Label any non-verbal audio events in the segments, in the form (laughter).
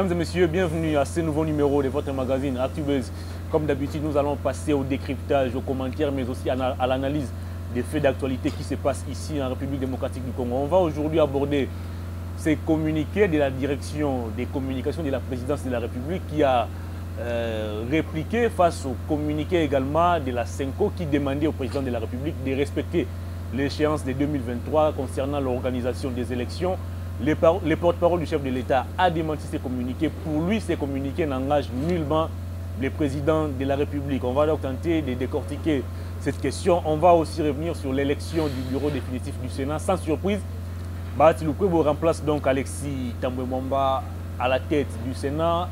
Mesdames et messieurs, bienvenue à ce nouveau numéro de votre magazine ActuBuzz. Comme d'habitude, nous allons passer au décryptage, aux commentaires, mais aussi à l'analyse des faits d'actualité qui se passent ici en République démocratique du Congo. On va aujourd'hui aborder ces communiqués de la direction des communications de la présidence de la République qui a euh, répliqué face aux communiqués également de la CENCO qui demandait au président de la République de respecter l'échéance de 2023 concernant l'organisation des élections. Le, porte-parole du chef de l'État a démenti ces communiqués. Pour lui, ces communiqués n'engagent nullement le président de la République. On va donc tenter de décortiquer cette question. On va aussi revenir sur l'élection du bureau définitif du Sénat. Sans surprise, Bahati vous remplace donc Alexis Tambouemamba à la tête du Sénat.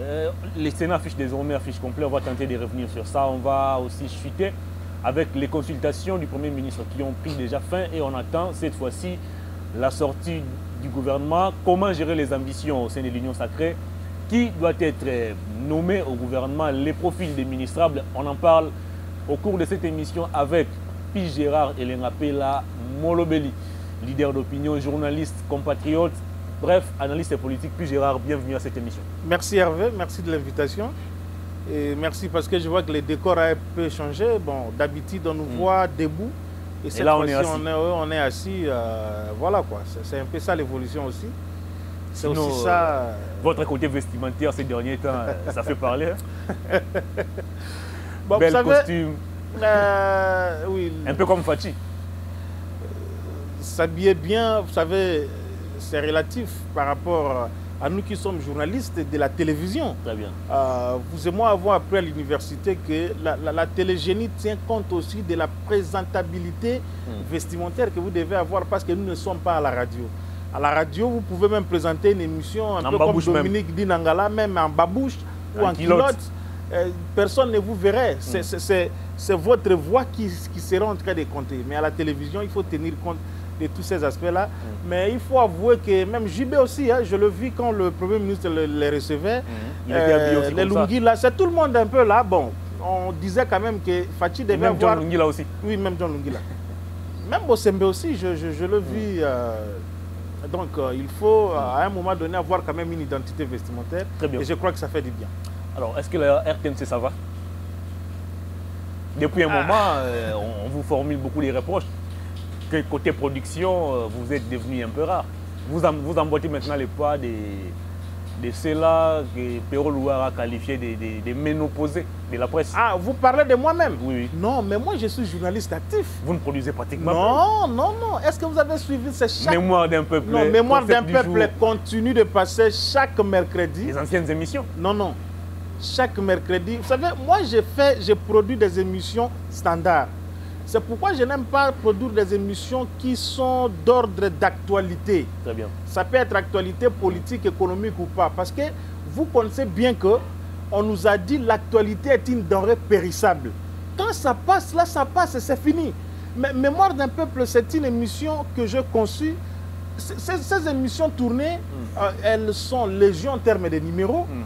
Euh, le Sénat affiche désormais affiche complet. On va tenter de revenir sur ça. On va aussi chuter avec les consultations du Premier ministre qui ont pris déjà fin et on attend cette fois-ci la sortie du gouvernement, comment gérer les ambitions au sein de l'Union sacrée, qui doit être nommé au gouvernement, les profils des ministrables. On en parle au cours de cette émission avec Pi Gérard Elena Pella Molobeli, leader d'opinion, journaliste, compatriote, bref, analyste politique. Pi Gérard, bienvenue à cette émission. Merci Hervé, merci de l'invitation. Et merci parce que je vois que les décors ont un peu changé. Bon, d'habitude, on nous mm. voit debout. Et, cette là, on est assis. On est, assis euh, voilà quoi. C'est un peu ça l'évolution aussi. C'est aussi ça. Euh, votre côté vestimentaire ces derniers temps, euh, ça fait parler. Hein? (laughs) bon, Bel costume. oui. Un peu comme Fatih. S'habiller bien, vous savez, c'est relatif par rapport à nous qui sommes journalistes de la télévision. Très bien. Euh, vous et moi avons appris à l'université que la, télégénie tient compte aussi de la présentabilité hmm. vestimentaire que vous devez avoir parce que nous ne sommes pas à la radio. À la radio, vous pouvez même présenter une émission un peu comme Dominique Dinangala, même en babouche ou en, kilote. Euh, personne ne vous verrait. Hmm. C'est votre voix qui, qui sera en train de compter. Mais à la télévision, il faut tenir compte de tous ces aspects-là. Mm. Mais il faut avouer que même JB aussi, hein, je le vis quand le Premier ministre les recevait. Mm. Euh, les Lungi, là, c'est tout le monde un peu là. Bon, on disait quand même que Fatih devait même avoir... John Lungi là aussi. Oui, même John Lungi là. (laughs) même Bosembe aussi, je, je, le vis. Mm. Euh, donc, euh, il faut à un moment donné avoir quand même une identité vestimentaire. Très bien. Et je crois que ça fait du bien. Alors, est-ce que la RTNC, ça va? Depuis un ah. moment, on vous formule beaucoup les reproches que côté production, euh, vous êtes devenu un peu rare. Vous, vous emboîtez maintenant les pas des, de ceux-là que Perrault Louard a qualifié des, des, ménopausés de la presse. Ah, vous parlez de moi-même oui, Non, mais moi je suis journaliste actif. Vous ne produisez pratiquement Non, non, non. Est-ce que vous avez suivi ce chaque... Mémoire d'un peuple. Non, Mémoire d'un peuple continue de passer chaque mercredi. Les anciennes émissions Non, non. Chaque mercredi. Vous savez, moi j'ai fait, j'ai produit des émissions standards. C'est pourquoi je n'aime pas produire des émissions qui sont d'ordre d'actualité. Très bien. Ça peut être actualité politique, économique ou pas. Parce que vous connaissez bien que on nous a dit l'actualité est une denrée périssable. Quand ça passe, là, ça passe et c'est fini. Mais Mémoire d'un peuple, c'est une émission que j'ai conçue. Ces, émissions tournées, hmm. euh, elles sont légion en termes de numéros. Hmm.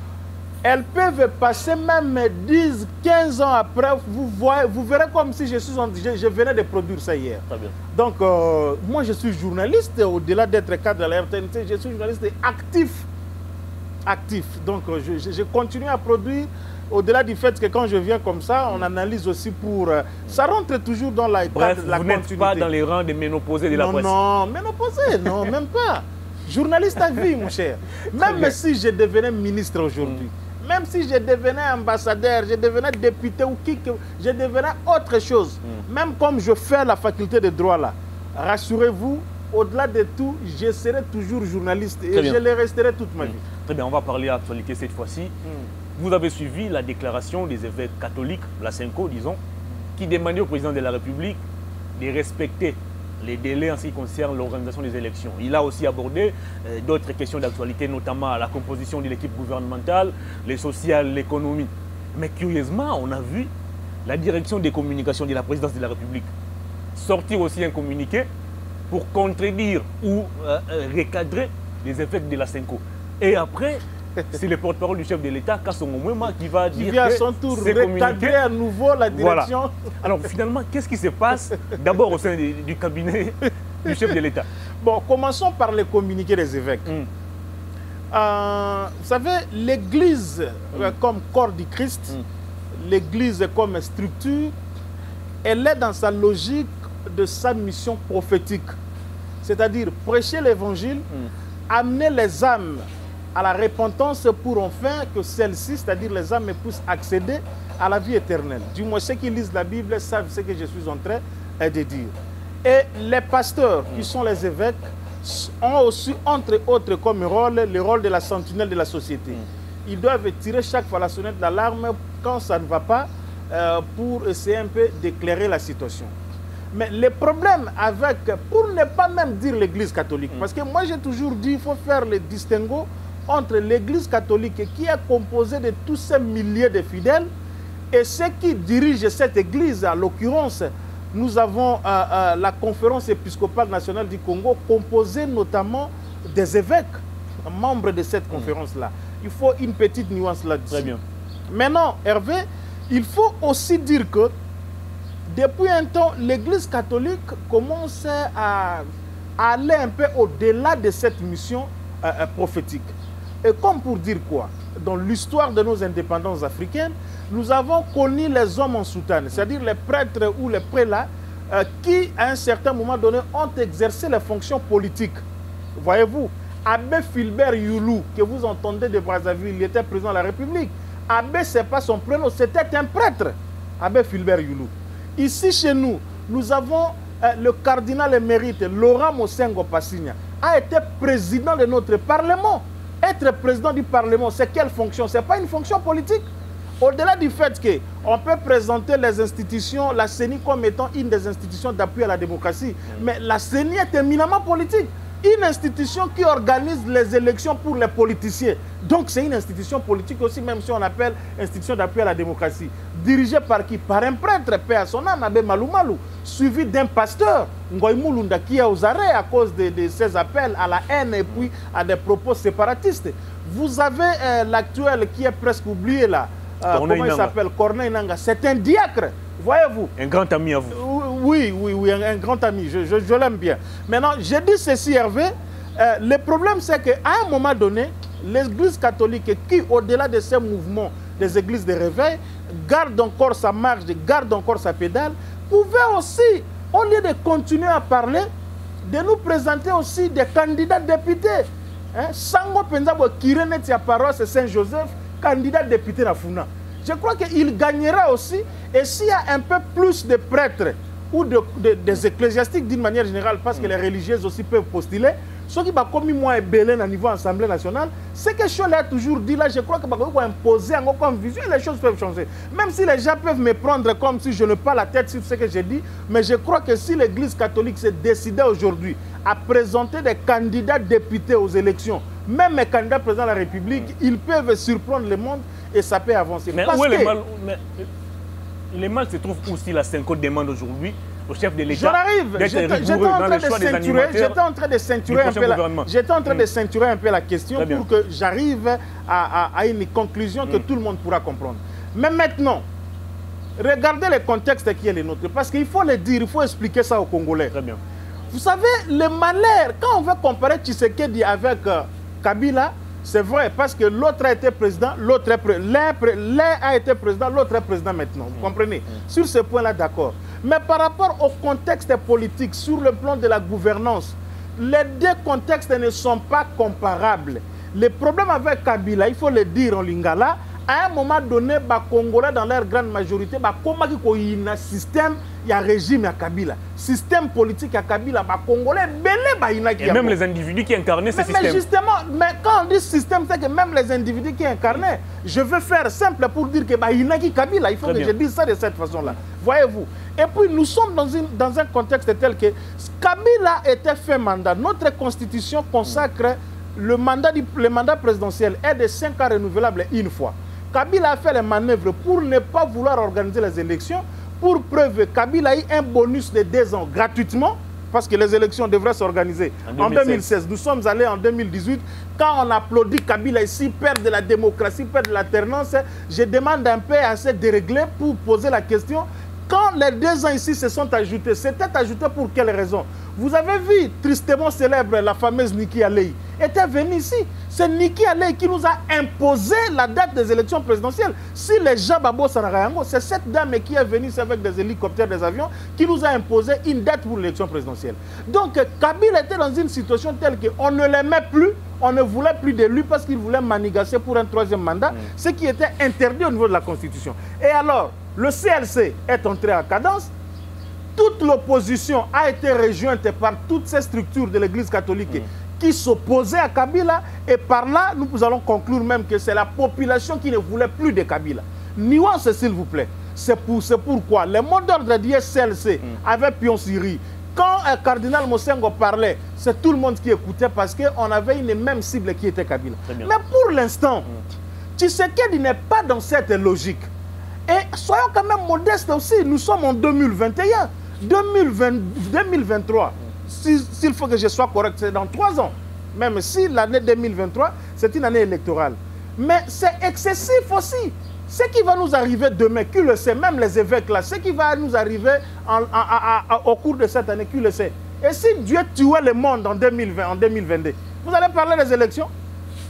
Elles peuvent passer même 10, 15 ans après. Vous, voyez, vous verrez comme si je, suis je, venais de produire ça hier. Donc, euh, moi, je suis journaliste. Au-delà d'être cadre de la RTNC, je suis journaliste actif. Actif. Donc, euh, je, continue à produire. Au-delà du fait que quand je viens comme ça, on analyse aussi pour... Euh, ça rentre toujours dans la, Bref, la vous n'êtes pas dans les rangs des ménopausés de la presse Non, ménopausés, non, (laughs) même pas. Journaliste à vie, mon cher. Même si je devenais ministre aujourd'hui, même si je devenais ambassadeur, je devenais député ou qui que je devenais autre chose, hmm. même comme je fais la faculté de droit là, rassurez-vous, au-delà de tout, je serai toujours journaliste et je le resterai toute ma hmm. vie. Très bien, on va parler actualité cette fois-ci. Hmm. Vous avez suivi la déclaration des évêques catholiques, la CENCO, disons, qui demandait au président de la République de respecter les délais en ce qui concerne l'organisation des élections. Il a aussi abordé euh, d'autres questions d'actualité, notamment la composition de l'équipe gouvernementale, les sociales, l'économie. Mais curieusement, on a vu la direction des communications de la présidence de la République sortir aussi un communiqué pour contredire ou euh, euh, recadrer les effets de la CENCO. Et après, (laughs) c'est le porte-parole du chef de l'État, Kasson Mwema, qui va dire qui vient à son tour recadrer à nouveau la direction. (laughs) Alors finalement, qu'est-ce qui se passe d'abord au sein du, cabinet (laughs) du chef de l'État? Bon, commençons par les communiqués des évêques. Hmm. Euh, vous savez, l'Église euh, comme corps du Christ, l'Église comme structure, elle est dans sa logique de sa mission prophétique. C'est-à-dire prêcher l'Évangile, amener les âmes à la repentance pour enfin que celles-ci, c'est-à-dire les âmes, puissent accéder à la vie éternelle. Du moins, ceux qui lisent la Bible savent ce que je suis en train de dire. Et les pasteurs, qui sont les évêques, ont aussi, entre autres, comme rôle, le rôle de la sentinelle de la société. Ils doivent tirer chaque fois la sonnette d'alarme quand ça ne va pas euh, pour essayer un peu d'éclairer la situation. Mais le problème avec, pour ne pas même dire l'Église catholique, parce que moi j'ai toujours dit qu'il faut faire le distinguo entre l'Église catholique qui est composée de tous ces milliers de fidèles et ceux qui dirigent cette Église, en l'occurrence, nous avons euh, euh, la conférence épiscopale nationale du Congo composée notamment des évêques, membres de cette conférence-là. Il faut une petite nuance là-dessus. Très bien. Maintenant, Hervé, il faut aussi dire que depuis un temps, l'Église catholique commence à, aller un peu au-delà de cette mission euh, prophétique. Et comme pour dire quoi Dans l'histoire de nos indépendances africaines, nous avons connu les hommes en soutane, c'est-à-dire les prêtres ou les prélats euh, qui, à un certain moment donné, ont exercé les fonctions politiques. Voyez-vous, Abbé Philbert Youlou, que vous entendez de Brazzaville, il était président de la République. Abbé, ce n'est pas son prénom, c'était un prêtre, Abbé Philbert Youlou. Ici, chez nous, nous avons euh, le cardinal émérite Laurent Mosengo Passigna, a été président de notre Parlement. Être président du Parlement, c'est quelle fonction? Ce n'est pas une fonction politique. Au-delà du fait qu'on peut présenter les institutions, la CENI comme étant une des institutions d'appui à la démocratie, mm. mais la CENI est éminemment politique. Une institution qui organise les élections pour les politiciens. Donc c'est une institution politique aussi, même si on appelle institution d'appui à la démocratie. Dirigée par qui? Par un prêtre, paix à son âme, Abbé Malou Malou, suivi d'un pasteur, Ngoy Moulunda, qui est aux arrêts à cause de, de, ses appels à la haine et puis à des propos séparatistes. Vous avez euh, l'actuel qui est presque oublié là, euh, comment il s'appelle? Corneille Nanga. C'est un diacre, voyez-vous. Un grand ami à vous. Oui, oui, oui, un, grand ami. Je, l'aime bien. Maintenant, j'ai dit ceci, Hervé. Euh, le problème, c'est qu'à un moment donné, l'Église catholique, qui, au-delà de ces mouvements des églises de réveil, garde encore sa marge, garde encore sa pédale, pouvait aussi, au lieu de continuer à parler, de nous présenter aussi des candidats députés. Hein? Sango Penzabo Kirene paroisse Saint-Joseph, candidat député à Funa. Je crois qu'il gagnera aussi. Et s'il y a un peu plus de prêtres ou de, de, des ecclésiastiques d'une manière générale, parce que les religieuses aussi peuvent postuler, ce qui va comme moi et Bélène à niveau Assemblée nationale, c'est que Cholet a toujours dit là, je crois que va imposer comme vision les choses peuvent changer. Même si les gens peuvent me prendre comme si je n'ai pas la tête sur ce que j'ai dit, mais je crois que si l'Église catholique s'est décidée aujourd'hui à présenter des candidats députés aux élections, même les candidats présidents de la République, ils peuvent surprendre le monde et ça peut avancer. Mais Parce où est que- le mal mais, Le mal se trouve où si la Cinco demande aujourd'hui au chef de l'État d'être rigoureux en dans train le de choix des ceinturer, animateurs j'étais en train de ceinturer un peu la, j'étais en train de Mm. ceinturer un peu la question pour que j'arrive à, à- à une conclusion que Mm. tout le monde pourra comprendre. Mais maintenant, regardez le contexte qui est le nôtre, parce qu'il faut le dire, il faut expliquer ça aux Congolais. Très bien. Vous savez, le malheur, quand on veut comparer Tshisekedi avec euh, Kabila, c'est vrai, parce que l'autre a été président, l'autre est pré- l'un a été président, l'autre est président maintenant. Vous comprenez? Sur ce point-là, d'accord. Mais par rapport au contexte politique, sur le plan de la gouvernance, les deux contextes ne sont pas comparables. Le problème avec Kabila, il faut le dire en lingala, à un moment donné, les Congolais, dans leur grande majorité, il y a un système, il y a un régime à Kabila. Système politique à Kabila, les Congolais, il y a Et même les individus qui incarnaient ce mais, mais système. justement, mais quand on dit système, c'est que même les individus qui incarnaient, je veux faire simple pour dire que bah, il y a Kabila, il faut Très que bien. je dise ça de cette façon-là. Voyez-vous Et puis nous sommes dans, une- dans un contexte tel que Kabila était fait mandat. Notre constitution consacre le mandat, du- le mandat présidentiel est de 5 ans renouvelable une fois. Kabila a fait les manœuvres pour ne pas vouloir organiser les élections. Pour preuve, Kabila a eu un bonus de 2 ans gratuitement parce que les élections devraient s'organiser En en 2016. 2016. Nous sommes allés en 2018. Quand on applaudit Kabila ici, père de la démocratie, père de l'alternance, je demande un peu à se dérégler pour poser la question. Quand les deux ans ici se sont ajoutés, c'était ajouté pour quelle raison? Vous avez vu, tristement célèbre, la fameuse Niki Alei était venue ici. C'est Niki Alei qui nous a imposé la date des élections présidentielles. Si les gens Babo Sanarayango, c'est cette dame qui est venue ici avec des hélicoptères, des avions, qui nous a imposé une date pour l'élection présidentielle. Donc Kabila était dans une situation telle qu'on ne l'aimait plus, on ne voulait plus de lui parce qu'il voulait manigasser pour un troisième mandat, mm. ce qui était interdit au niveau de la Constitution. Et alors, le CLC est entré en cadence, toute l'opposition a été rejointe par toutes ces structures de l'Église catholique mm. qui s'opposaient à Kabila. Et par là, nous allons conclure même que c'est la population qui ne voulait plus de Kabila. Nuance, s'il vous plaît. C'est pour, pourquoi les mots d'ordre d'ISLC mm. avaient pion Syrie. Quand un cardinal Mosengo parlait, c'est tout le monde qui écoutait parce qu'on avait une même cible qui était Kabila. Mais pour l'instant, mm. Tshisekedi n'est pas dans cette logique. Et soyons quand même modestes aussi, nous sommes en 2021. 2023, s'il faut que je sois correct, c'est dans trois ans. Même si l'année 2023, c'est une année électorale. Mais c'est excessif aussi. Ce qui va nous arriver demain, qui le sait, même les évêques ce qui va nous arriver au cours de cette année, qui le sait. Et si Dieu tuait le monde en 2020, en 2022, vous allez parler des élections?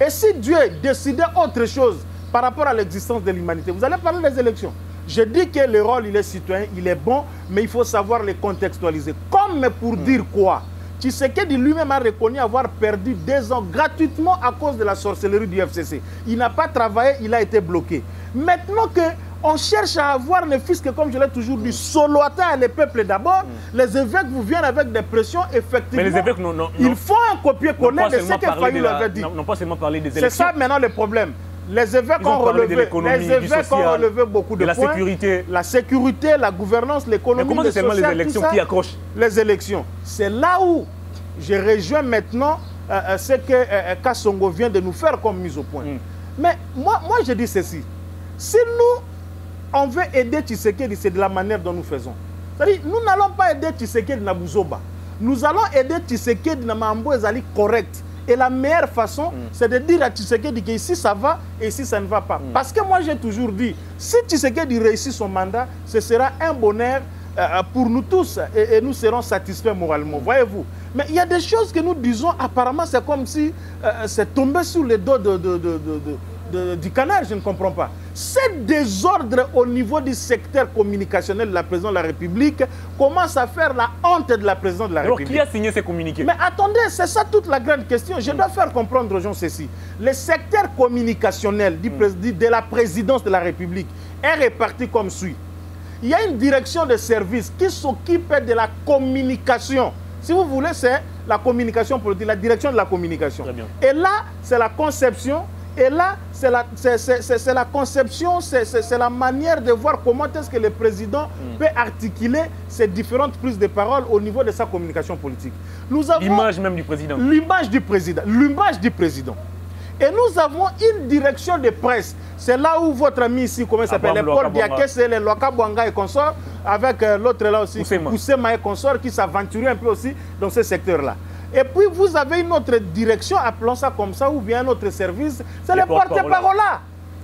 Et si Dieu décidait autre chose par rapport à l'existence de l'humanité, vous allez parler des élections je dis que le rôle, il est citoyen, il est bon, mais il faut savoir le contextualiser. Comme pour mm. dire quoi? Tshisekedi lui-même a reconnu avoir perdu des ans gratuitement à cause de la sorcellerie du FCC. Il n'a pas travaillé, il a été bloqué. Maintenant que on cherche à avoir le fisc, comme je l'ai toujours dit, soloata les peuples d'abord. Mm. Les évêques vous viennent avec des pressions, effectivement. Mais les évêques, non, non, il faut un copier-coller de ce que Fayou avait dit. Non, pas seulement parler des élections. C'est ça maintenant le problème. Les évêques ont, relevé, les évêques ont relevé beaucoup de, la sécurité. La sécurité, la gouvernance, l'économie, Mais comment c'est seulement les élections qui accrochent Les élections. C'est là où je rejoins maintenant euh, euh, ce que euh, Kassongo vient de nous faire comme mise au point. Hmm. Mais moi, moi, je dis ceci. Si nous, on veut aider Tshisekedi, c'est de la manière dont nous faisons. C'est-à-dire, nous n'allons pas aider Tshisekedi na Bouzoba. Nous allons aider Tshisekedi na Mambo Ezali correct. Et la meilleure façon, mm. c'est de dire à Tshisekedi que ici ça va et ici ça ne va pas. Mm. Parce que moi j'ai toujours dit, si Tshisekedi réussit son mandat, ce sera un bonheur euh, euh, pour nous tous et, nous serons satisfaits moralement. Mm. Voyez-vous? Mais il y a des choses que nous disons, apparemment c'est comme si euh, c'est tombé sur les dos de, du canard, je ne comprends pas. Ce désordre au niveau du secteur communicationnel de la présidente de la République commence à faire la honte de la présidente de la Alors, République. qui a signé ces communiqués Mais attendez, c'est ça toute la grande question. Je dois faire comprendre aux gens ceci. Le secteur communicationnel hmm. de la présidence de la République est réparti comme suit. Il y a une direction de service qui s'occupe de la communication. Si vous voulez, c'est la communication politique, la direction de la communication. Et là, c'est la conception, et là, c'est la, la, conception, c'est la manière de voir comment est-ce que le président mm. peut articuler ses différentes prises de parole au niveau de sa communication politique. L'image même du président. L'image du président. L'image du président. Et nous avons une direction de presse. C'est là où votre ami ici, comment il s'appelle Paul Diakès, le Loka Bouanga et consort, avec euh, l'autre là aussi, Oussema et consort, qui s'aventurait un peu aussi dans ce secteur-là. Et puis vous avez une autre direction, appelons ça comme ça, ou bien un autre service, c'est le porte-parole là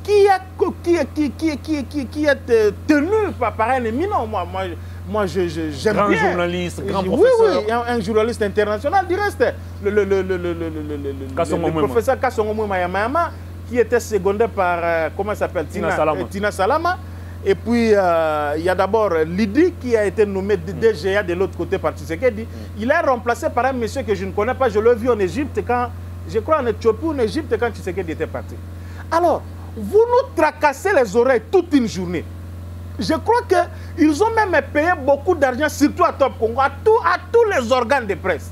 qui est, qui, qui, qui, qui, est euh, tenu par, un éminent. Moi, moi, moi je, j'aime grand bien. journaliste, grand professeur. Oui, oui, un, journaliste international du reste. Le, le, le, le, le, le, le professeur Kassongo Mayama, qui était secondé par, euh, comment s'appelle Tina, Tina Salama. Tina Salama et puis, euh, il y a d'abord Lydie qui a été nommé DGA de l'autre côté par Tshisekedi. Il est remplacé par un monsieur que je ne connais pas. Je l'ai vu en Égypte quand, je crois en Éthiopie ou en Égypte quand Tshisekedi était parti. Alors, vous nous tracassez les oreilles toute une journée. Je crois qu'ils ont même payé beaucoup d'argent, surtout à Top Congo, à, tous les organes de presse.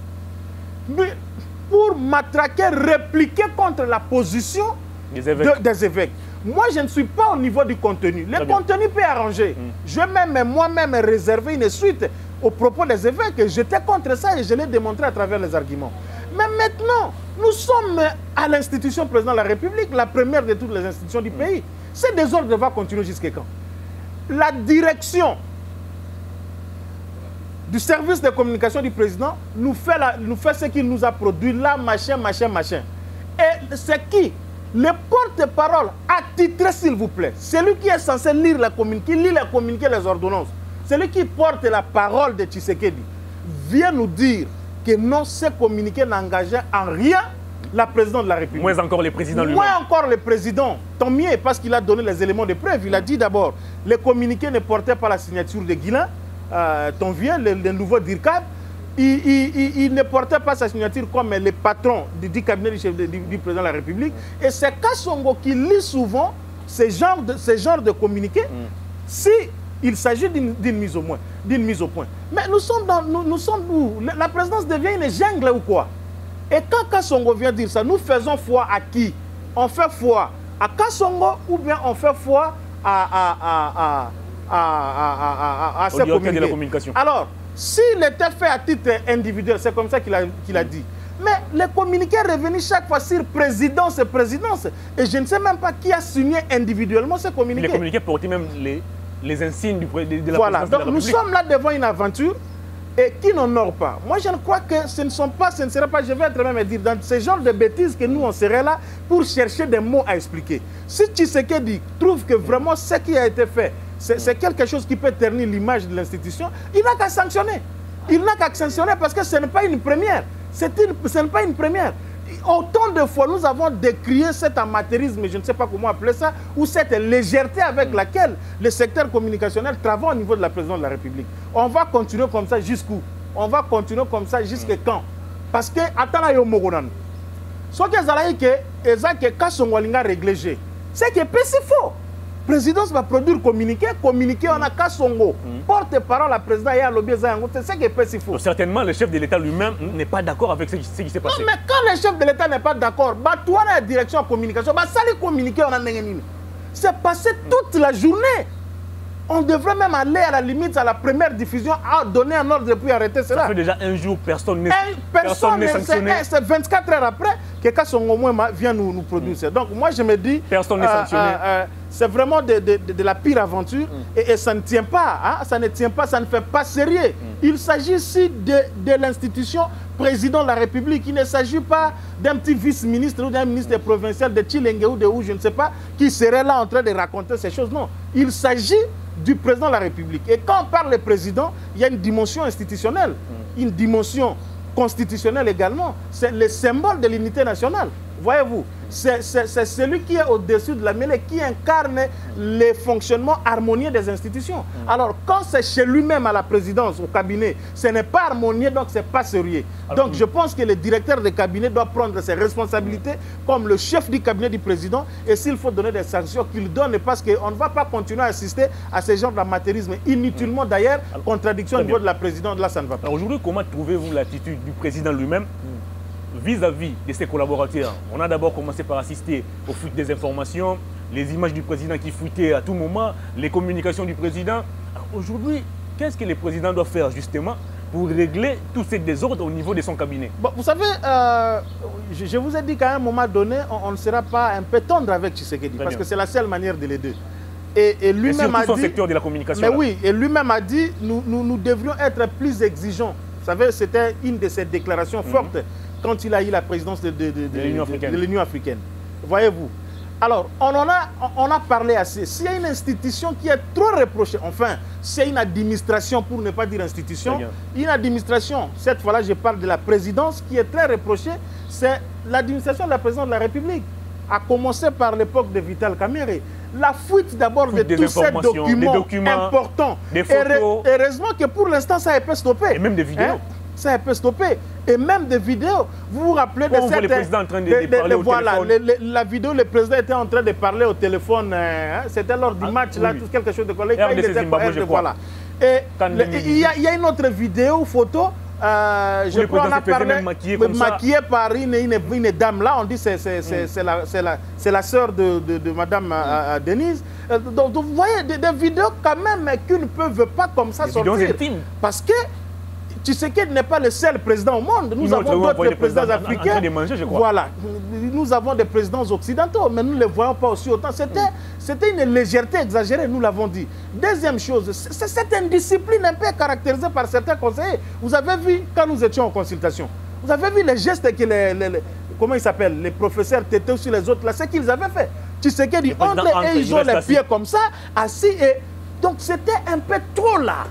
pour matraquer, répliquer contre la position des évêques. Moi, je ne suis pas au niveau du contenu. Le contenu peut arranger. Mm. Je même moi-même réserver une suite aux propos des évêques. J'étais contre ça et je l'ai démontré à travers les arguments. Mais maintenant, nous sommes à l'institution président de la République, la première de toutes les institutions du mm. pays. Ce désordre va continuer jusqu'à quand? La direction du service de communication du président nous fait, nous fait ce qu'il nous a produit là, machin, machin, machin. Et c'est qui le porte-parole, attitré s'il vous plaît, celui qui est censé lire la communiqué, lit la communiqué, les ordonnances, celui qui porte la parole de Tshisekedi, vient nous dire que non, ce communiqué n'engageait en rien la présidente de la République. Moins encore le président lui-même. Moins encore le président. Tant mieux, parce qu'il a donné les éléments de preuve. Il a dit d'abord, le communiqué ne portait pas la signature de Guilain, euh, ton vieux, le, le nouveau DIRCAB. Il, il, il, il, ne portait pas sa signature comme le patron du, du cabinet du, chef de, du, du, président de la République. Et c'est Kassongo qui lit souvent ce genre de, ce genre de communiqué mm. si il s'agit d'une mise au point, d'une mise au point. Mais nous sommes dans, nous, nous sommes où? La présidence devient une jungle ou quoi? Et quand Kassongo vient dire ça, nous faisons foi à qui? On fait foi à Kassongo ou bien on fait foi à, à, à, à, à, à, à, ces communiqués? Alors, s'il était fait à titre individuel, c'est comme ça qu'il a, qu'il a dit. Mais le communiqué est revenu chaque fois sur présidence et présidence. Et je ne sais même pas qui a signé individuellement ce communiqué. Les communiqués portaient même les, les insignes du, de, de la Voilà, donc de la nous sommes là devant une aventure et qui n'honore pas. Moi, je ne crois que ce ne sont pas, ce ne serait pas, je vais être même dire, dans ce genre de bêtises que nous, on serait là pour chercher des mots à expliquer. Si Tshisekedi trouve que vraiment ce qui a été fait, c'est quelque chose qui peut ternir l'image de l'institution, il n'a qu'à sanctionner. Il n'a qu'à sanctionner parce que ce n'est pas une première. Une, ce n'est pas une première. Autant de fois, nous avons décrié cet amateurisme, je ne sais pas comment appeler ça, ou cette légèreté avec laquelle le secteur communicationnel travaille au niveau de la présidence de la République. On va continuer comme ça jusqu'où? On va continuer comme ça jusqu'à quand? Parce que, attends, yo mogonan. Ce que vous que, c'est que quand on a réglé, c'est que c'est faux présidence va produire communiqué communiqué on a Kassongo porte-parole la président ya lobby yango c'est ce qui est si faux certainement le chef de l'état lui-même n'est pas d'accord avec ce qui, ce qui s'est passé non mais quand le chef de l'état n'est pas d'accord bah toi la direction de communication bah ça les communiqué on a c'est passé toute la journée on devrait même aller à la limite à la première diffusion à donner un ordre puis arrêter cela. Ça fait déjà un jour, personne n'est personne n'est sanctionné. C'est 24 heures après que Kassongo vient nous, nous produire. Mm. Donc moi je me dis... Personne n'est euh, sanctionné. Euh, euh, c'est vraiment de, de, de, de, la pire aventure mm. et, et, ça ne tient pas, hein, ça ne tient pas, ça ne fait pas sérieux. Mm. Il s'agit ici de, l'institution président de la République. Il ne s'agit pas d'un petit vice-ministre ou d'un ministre provincial de Chilenge ou de où, je ne sais pas, qui serait là en train de raconter ces choses. Non, il s'agit du président de la République. Et quand on parle de président, il y a une dimension institutionnelle, mm. une dimension constitutionnelle également. C'est le symbole de l'unité nationale. Voyez-vous, c'est celui qui est au-dessus de la mêlée, qui incarne le fonctionnement harmonieux des institutions. Mm. Alors, quand c'est chez lui-même à la présidence, au cabinet, ce n'est pas harmonieux, donc ce n'est pas sérieux. Alors, donc, je pense que le directeur de cabinet doit prendre ses responsabilités comme le chef du cabinet du président. Et s'il faut donner des sanctions, qu'il donne, parce qu'on ne va pas continuer à assister à ce genre d'amateurisme. Inutilement, d'ailleurs, contradiction au niveau de la présidence, là, ça ne va pas. Aujourd'hui, comment trouvez-vous l'attitude du président lui-même? Vis-à-vis -vis de ses collaborateurs. On a d'abord commencé par assister aux fuites des informations, les images du président qui fuitaient à tout moment, les communications du président. Aujourd'hui, qu'est-ce que le président doit faire justement pour régler tous ces désordres au niveau de son cabinet? Bon, Vous savez, euh, je, je, vous ai dit qu'à un moment donné, on, on, ne sera pas un peu tendre avec Tshisekedi, parce que c'est la seule manière de l'aider. Et, et lui-même a dit... secteur de la communication. Mais là. oui, et lui-même a dit, nous, nous, nous devrions être plus exigeants. Vous savez, c'était une de ses déclarations mm -hmm. Quand il a eu la présidence de, de, de, de l'Union africaine. africaine. Voyez-vous Alors, on en a, on a parlé assez. S'il y a une institution qui est trop reprochée, enfin, c'est une administration, pour ne pas dire institution, une administration, cette fois-là, je parle de la présidence, qui est très reprochée, c'est l'administration de la présidence de la République, à commencer par l'époque de Vital Kamere. La fuite d'abord de tous ces documents, documents, importants. Des photos. Et heureusement que pour l'instant, ça a été stoppé. Et même des vidéos. Hein? Ça a été stoppé. Et même des vidéos. Vous vous rappelez de cette... Le président en train de, de, de parler de, au voilà. Le, la vidéo, le président était en train de parler au téléphone. Euh, hein, C'était lors du ah, match, là, tout quelque chose de collègue. Il était Zimbabwe, je voilà. Et il, y a, il, y a, une autre vidéo, photo. Euh, je crois qu'on a parlé maquillé, maquillé par une, une, une, dame là. On dit que c'est mm. la, la, la sœur de, de, de Madame mm. euh, Denise. Donc, vous voyez des, des vidéos quand même qu'ils ne peuvent pas comme ça sortir. Parce que Tshisekedi n'est pas le seul président au monde. Nous, avons d'autres présidents africains. Manger, voilà. Nous avons des présidents occidentaux, mais nous ne les voyons pas aussi autant. C'était mm. une légèreté exagérée, nous l'avons dit. Deuxième chose, c'est cette indiscipline un peu caractérisée par certains conseillers. Vous avez vu, quand nous étions en consultation, vous avez vu les gestes que les, les, les comment ils s'appellent, les professeurs Tété sur les autres, là, ce qu'ils avaient fait. Tshisekedi entre et ils ont les pieds comme ça, assis et... Donc c'était un peu trop là.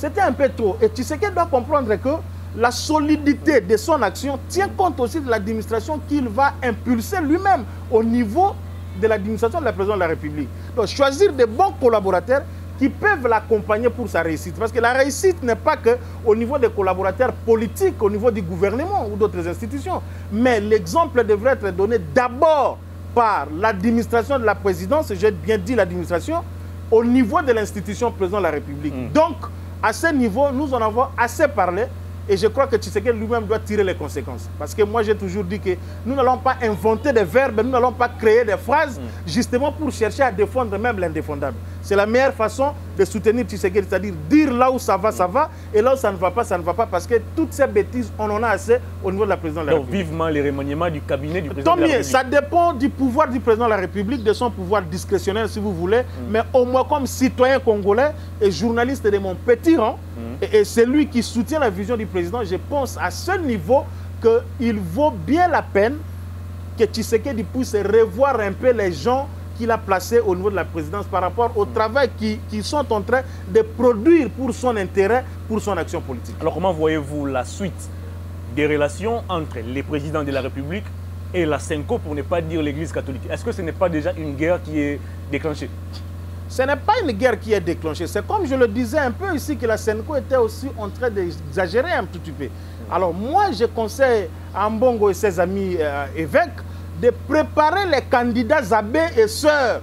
C'était un peu trop. Et Tshisekedi doit comprendre que la solidité de son action tient compte aussi de l'administration qu'il va impulser lui-même au niveau de l'administration de la présidence de la République. Donc choisir des bons collaborateurs qui peuvent l'accompagner pour sa réussite. Parce que la réussite n'est pas que au niveau des collaborateurs politiques, au niveau du gouvernement ou d'autres institutions. Mais l'exemple devrait être donné d'abord par l'administration de la présidence, j'ai bien dit l'administration, au niveau de l'institution président de la République. Mm. Donc, à ce niveau, nous en avons assez parlé. Et je crois que Tshisekedi lui-même doit tirer les conséquences. Parce que moi, j'ai toujours dit que nous n'allons pas inventer des verbes, nous n'allons pas créer des phrases, mm. justement pour chercher à défendre même l'indéfendable. C'est la meilleure façon de soutenir Tshisekedi, c'est-à-dire dire là où ça va, ça va, et là où ça ne va pas, ça ne va pas, parce que toutes ces bêtises, on en a assez au niveau de la présidence de la Donc, vivement les remaniements du cabinet du président de la République. ça dépend du pouvoir du président de la République, de son pouvoir discrétionnaire, si vous voulez, mm. mais au moins comme citoyen congolais et journaliste de mon petit rang, mm. et, et c'est lui qui soutient la vision du président, je pense à ce niveau qu'il vaut bien la peine que Tshisekedi puisse revoir un peu les gens qu'il a placé au niveau de la présidence par rapport au travail qu'ils sont en train de produire pour son intérêt, pour son action politique. Alors comment voyez-vous la suite des relations entre les présidents de la République et la CENCO, pour ne pas dire l'Église catholique? Est-ce que ce n'est pas déjà une guerre qui est déclenchée? Ce n'est pas une guerre qui est déclenchée. C'est comme je le disais un peu ici que la Senko était aussi en train d'exagérer un petit peu. Alors moi, je conseille à Mbongo et ses amis euh, évêques de préparer les candidats abbés et sœurs,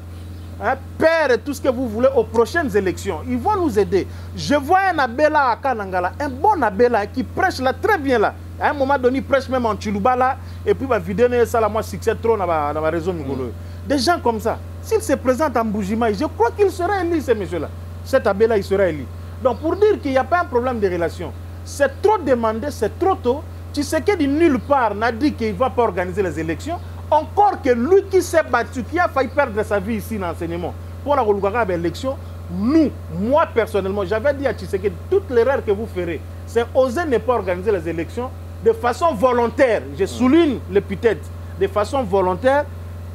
hein, pères et tout ce que vous voulez aux prochaines élections. Ils vont nous aider. Je vois un abbé là à Kanangala, un bon abbé là qui prêche là très bien là. À un moment donné, il prêche même en Chiluba là, et puis il va vider ça là, moi, succès trop dans ma réseau mm. Des gens comme ça, s'ils se présentent en Boujima, je crois qu'il sera élu, ces messieurs-là. Cet abbé-là, il sera élu. Donc pour dire qu'il n'y a pas un problème de relation, c'est trop demandé, c'est trop tôt. Tu sais que de nulle part n'a dit qu'il ne va pas organiser les élections. Encore que lui qui s'est battu, qui a failli perdre sa vie ici dans l'enseignement, pour la l'élection, nous, moi personnellement, j'avais dit à Tshisekedi, toute l'erreur que vous ferez, c'est oser ne pas organiser les élections de façon volontaire. Je souligne l'épithète, de façon volontaire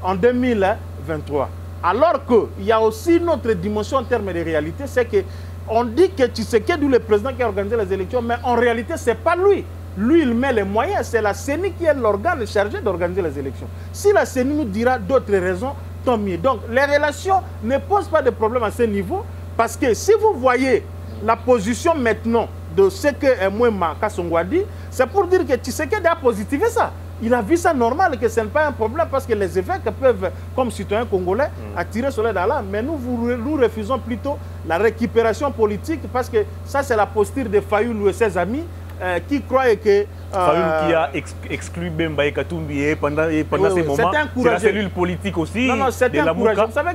en 2023. Alors qu'il y a aussi une autre dimension en termes de réalité, c'est que on dit que Tshisekedi est le président qui a organisé les élections, mais en réalité, ce n'est pas lui. Lui, il met les moyens. C'est la CENI qui est l'organe chargé d'organiser les élections. Si la CENI nous dira d'autres raisons, tant mieux. Donc, les relations ne posent pas de problème à ce niveau, parce que si vous voyez la position maintenant de ce que Mouema Kassongo a dit, c'est pour dire que Tshisekedi a positivé ça. Il a vu ça normal, que ce n'est pas un problème, parce que les évêques peuvent, comme citoyens congolais, mm. attirer cela dans là. Mais nous, nous refusons plutôt la récupération politique, parce que ça, c'est la posture de Fayoulou et ses amis, euh, qui croient que... Euh, qui a exclu Bemba et Katumbi pendant, pendant ces moments. C'est la cellule politique aussi. Non, non, c'est encouragé. Vous savez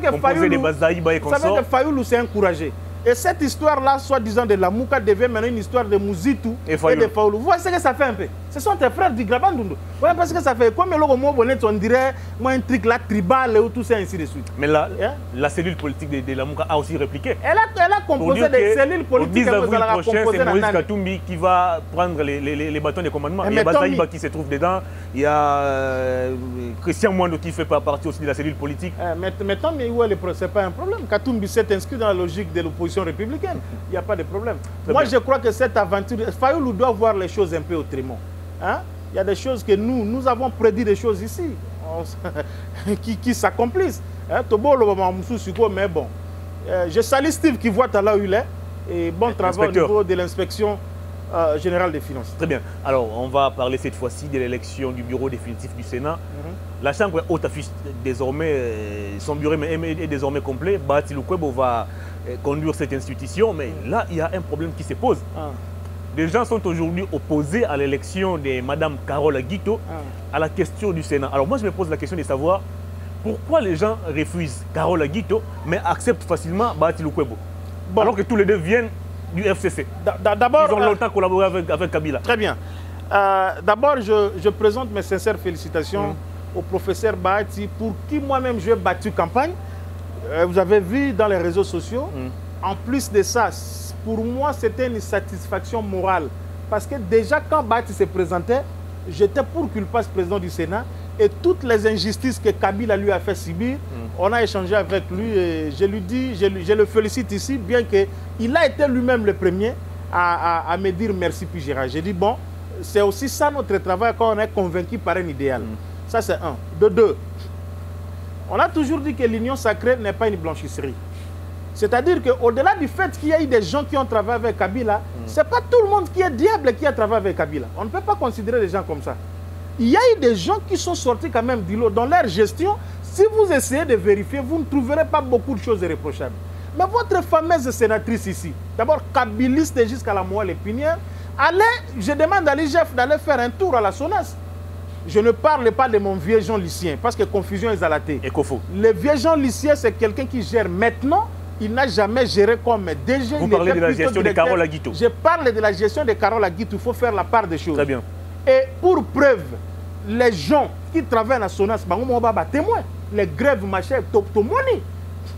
que Fayoulou s'est encouragé. Et cette histoire-là, soi-disant de la Mouka, devient maintenant une histoire de Mouzitou et, et de Faoulou. Vous voyez ce que ça fait un peu? Ce sont tes frères du Grabandundu. Voyez parce que ça fait Comme le mot bonnet, on dirait moi, un truc là tribal ou tout ça, ainsi de suite. Mais là, hein? la cellule politique de, de, la Mouka a aussi répliqué. Elle a, elle a composé des cellules politiques. Au 10 avril prochain, c'est Moïse Katumbi qui va prendre les, les, les, bâtons de commandement. Il y a Bazaïba qui se trouve dedans. Il y a euh, Christian Mwando qui fait partie aussi de la cellule politique. Eh, mais, mais tant mieux, ce n'est pas un problème. Katumbi s'est inscrit dans la logique de l'opposition républicaine. Il n'y a pas de problème. Moi, je crois que cette aventure, Fayoulou doit voir les choses un peu autrement. Hein? Il y a des choses que nous, nous avons prédit des choses ici (laughs) qui, qui s'accomplissent. Hein? Mais bon, euh, je salue Steve qui voit là où il est. Et bon travail au niveau de l'inspection euh, générale des finances. Très bien. Alors, on va parler cette fois-ci de l'élection du bureau définitif du Sénat. Mhm. La Chambre haute affiche désormais, euh, son bureau est désormais complet. Bati Lukwebo va conduire cette institution, mais là, il y a un problème qui se pose. Ah. Des gens sont aujourd'hui opposés à l'élection de Mme Carole Aguito ah. à la question du Sénat. Alors moi, je me pose la question de savoir pourquoi les gens refusent Carole Aguito, mais acceptent facilement Lukwebo, bon. alors que tous les deux viennent du FCC. D'abord, Ils ont euh, longtemps collaboré avec, Kabila. Très bien. Euh, d'abord, je, présente mes sincères félicitations mm. au professeur Bahati, pour qui moi-même j'ai battu campagne. Euh, vous avez vu dans les réseaux sociaux. Mm. En plus de ça, pour moi, c'était une satisfaction morale. Parce que déjà, quand Bati se présentait, j'étais pour qu'il passe président du Sénat. Et toutes les injustices que Kabila lui a fait subir, mm. on a échangé avec lui. Et je lui dis, je, je le félicite ici, bien qu'il a été lui-même le premier à, à, me dire merci puis Gérard. J'ai dit, bon, c'est aussi ça notre travail quand on est convaincu par un idéal. Mm. Ça, c'est un. De deux, on a toujours dit que l'union sacrée n'est pas une blanchisserie. C'est-à-dire qu'au-delà du fait qu'il y a eu des gens qui ont travaillé avec Kabila, mm. ce n'est pas tout le monde qui est diable qui a travaillé avec Kabila. On ne peut pas considérer les gens comme ça. Il y a eu des gens qui sont sortis quand même du lot. Dans leur gestion, si vous essayez de vérifier, vous ne trouverez pas beaucoup de choses irréprochables. Mais votre fameuse sénatrice ici, d'abord kabiliste jusqu'à la moelle épinière, allez, je demande à l'IGF d'aller faire un tour à la SONAS. Je ne parle pas de mon vieux Jean Lucien, parce que confusion est à la tête. Le vieux Jean Lucien, c'est quelqu'un qui gère maintenant il n'a jamais géré comme DG. Vous parlez de la gestion de Carole Aguito. Je parle de la gestion de Carole Aguito. Il faut faire la part des choses. Très bien. Et pour preuve, les gens qui travaillent à Sonas, témoin, les grèves, machin, Toptomoni.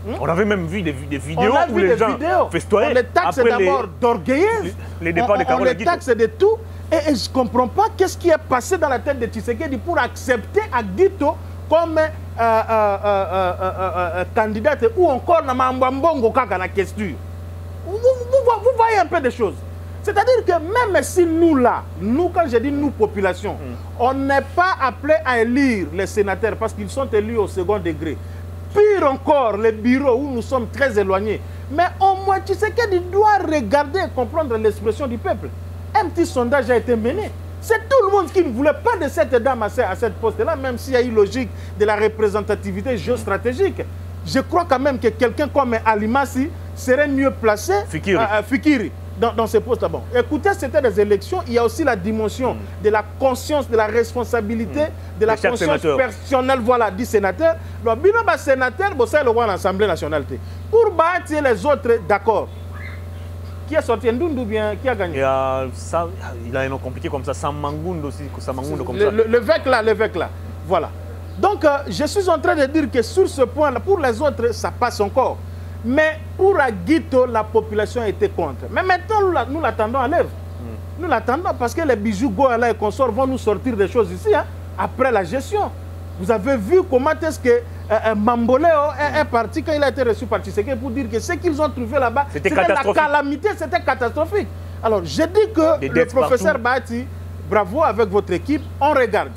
Hmm? On avait même vu des, des vidéos où les gens festoyaient. On les taxe d'abord d'orgueilleuse. Les, départs de Carole On les taxe de tout. Et, je ne comprends pas qu'est-ce qui est passé dans la tête de Tshisekedi pour accepter Aguito comme euh, euh, euh, candidate ou encore na Mambambongo kaka na question. Vous, vous, voyez un peu des choses. C'est-à-dire que même si nous là, nous quand je dis nous population, mm. on n'est pas appelé à élire les sénateurs parce qu'ils sont élus au second degré. Pire encore, les bureaux où nous sommes très éloignés. Mais au moins, tu sais qu'il doit regarder et comprendre l'expression du peuple. Un petit sondage a été mené. C'est tout le monde qui ne voulait pas de cette dame à cette poste-là, même s'il y a eu logique de la représentativité géostratégique. Je crois quand même que quelqu'un comme Alimasi serait mieux placé, Fikiri, euh, Fikiri dans, dans, ces postes-là. Bon, écoutez, c'était des élections, il y a aussi la dimension mm. de la conscience, de la responsabilité, mm. de la conscience personnelle voilà, du sénateur. Donc, le sénateur, c'est le roi de l'Assemblée nationale. Pour battre les autres, d'accord. Qui a sorti Ndundu bien Qui a gagné il a, ça, il a un nom compliqué comme ça. Samangound aussi. Samangound comme le, ça. Le, l'évêque là, l'évêque là. Voilà. Donc, euh, je suis en train de dire que sur ce point-là, pour les autres, ça passe encore. Mais pour Aguito, la population était contre. Mais maintenant, nous l'attendons à l'œuvre. Hmm. Nous l'attendons parce que les bijoux Goala et consorts vont nous sortir des choses ici, hein, après la gestion. Vous avez vu comment est-ce que euh, euh Mamboleo est, parti quand il a été reçu par Tshisekedi pour dire que ce qu'ils ont trouvé là-bas, c'était la calamité, c'était catastrophique. Alors, je dis que le professeur Bati, bravo avec votre équipe, on regarde.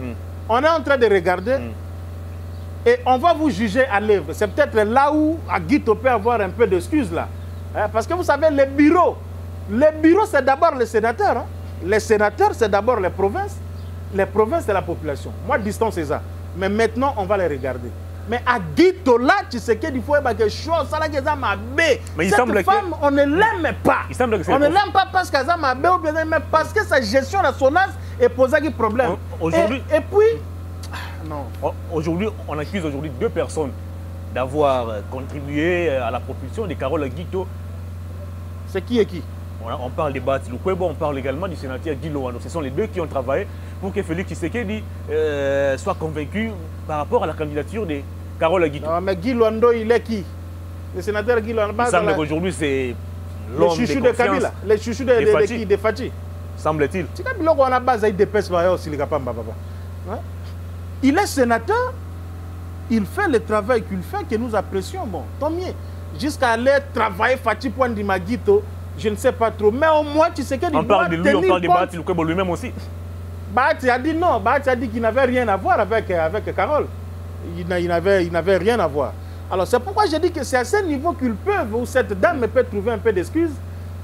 Hmm. On est en train de regarder hmm. et on va vous juger à l'œuvre. C'est peut-être là où Aguito peut avoir un peu d'excuses là. Hein, parce que vous savez, les bureaux, les bureaux, c'est d'abord les sénateurs. Hein. Les sénateurs, c'est d'abord les provinces. Les provinces, c'est la population. Moi, distance, c'est ça. Mais maintenant, on va les regarder. Mais à Guito, là, tu sais qu'il faut quelque chose. Ça, là, Mais il Cette semble femme, que... on ne l'aime pas. Il semble que on ne l'aime pas parce qu'elle ou bien mais parce que sa gestion de son âge est posée des problème. Aujourd'hui. Et, et, puis. Non. Aujourd'hui, on accuse aujourd'hui deux personnes d'avoir contribué à la propulsion de Carole Guito. C'est qui et qui? On, parle de Bati Lukwebo, on parle également du sénateur Guy Loano. Ce sont les deux qui ont travaillé pour que Félix Tshisekedi euh, soit convaincu par rapport à la candidature de Carole Aguito. Non, mais Guy Loando, il est qui? Le sénateur Guy Loando. Il semble qu'aujourd'hui, c'est l'homme de, de Kabila. Les chouchous de, de, de, qui? De Fati. Semble-t-il. C'est comme on a base il dépêche aussi le papa. Il est sénateur, il fait le travail qu'il fait, que nous apprécions. Bon, tant mieux. Jusqu'à aller travailler Fati Point de Maguito, je ne sais pas trop. Mais au moins, tu sais que... On parle de lui, on parle de Lukwebo lui-même aussi. Bati a dit non. Bati a dit qu'il n'avait rien à voir avec, avec Carole. Il n'avait rien à voir. Alors c'est pourquoi je dis que c'est à ce niveau qu'ils peuvent, où cette dame peut trouver un peu d'excuses.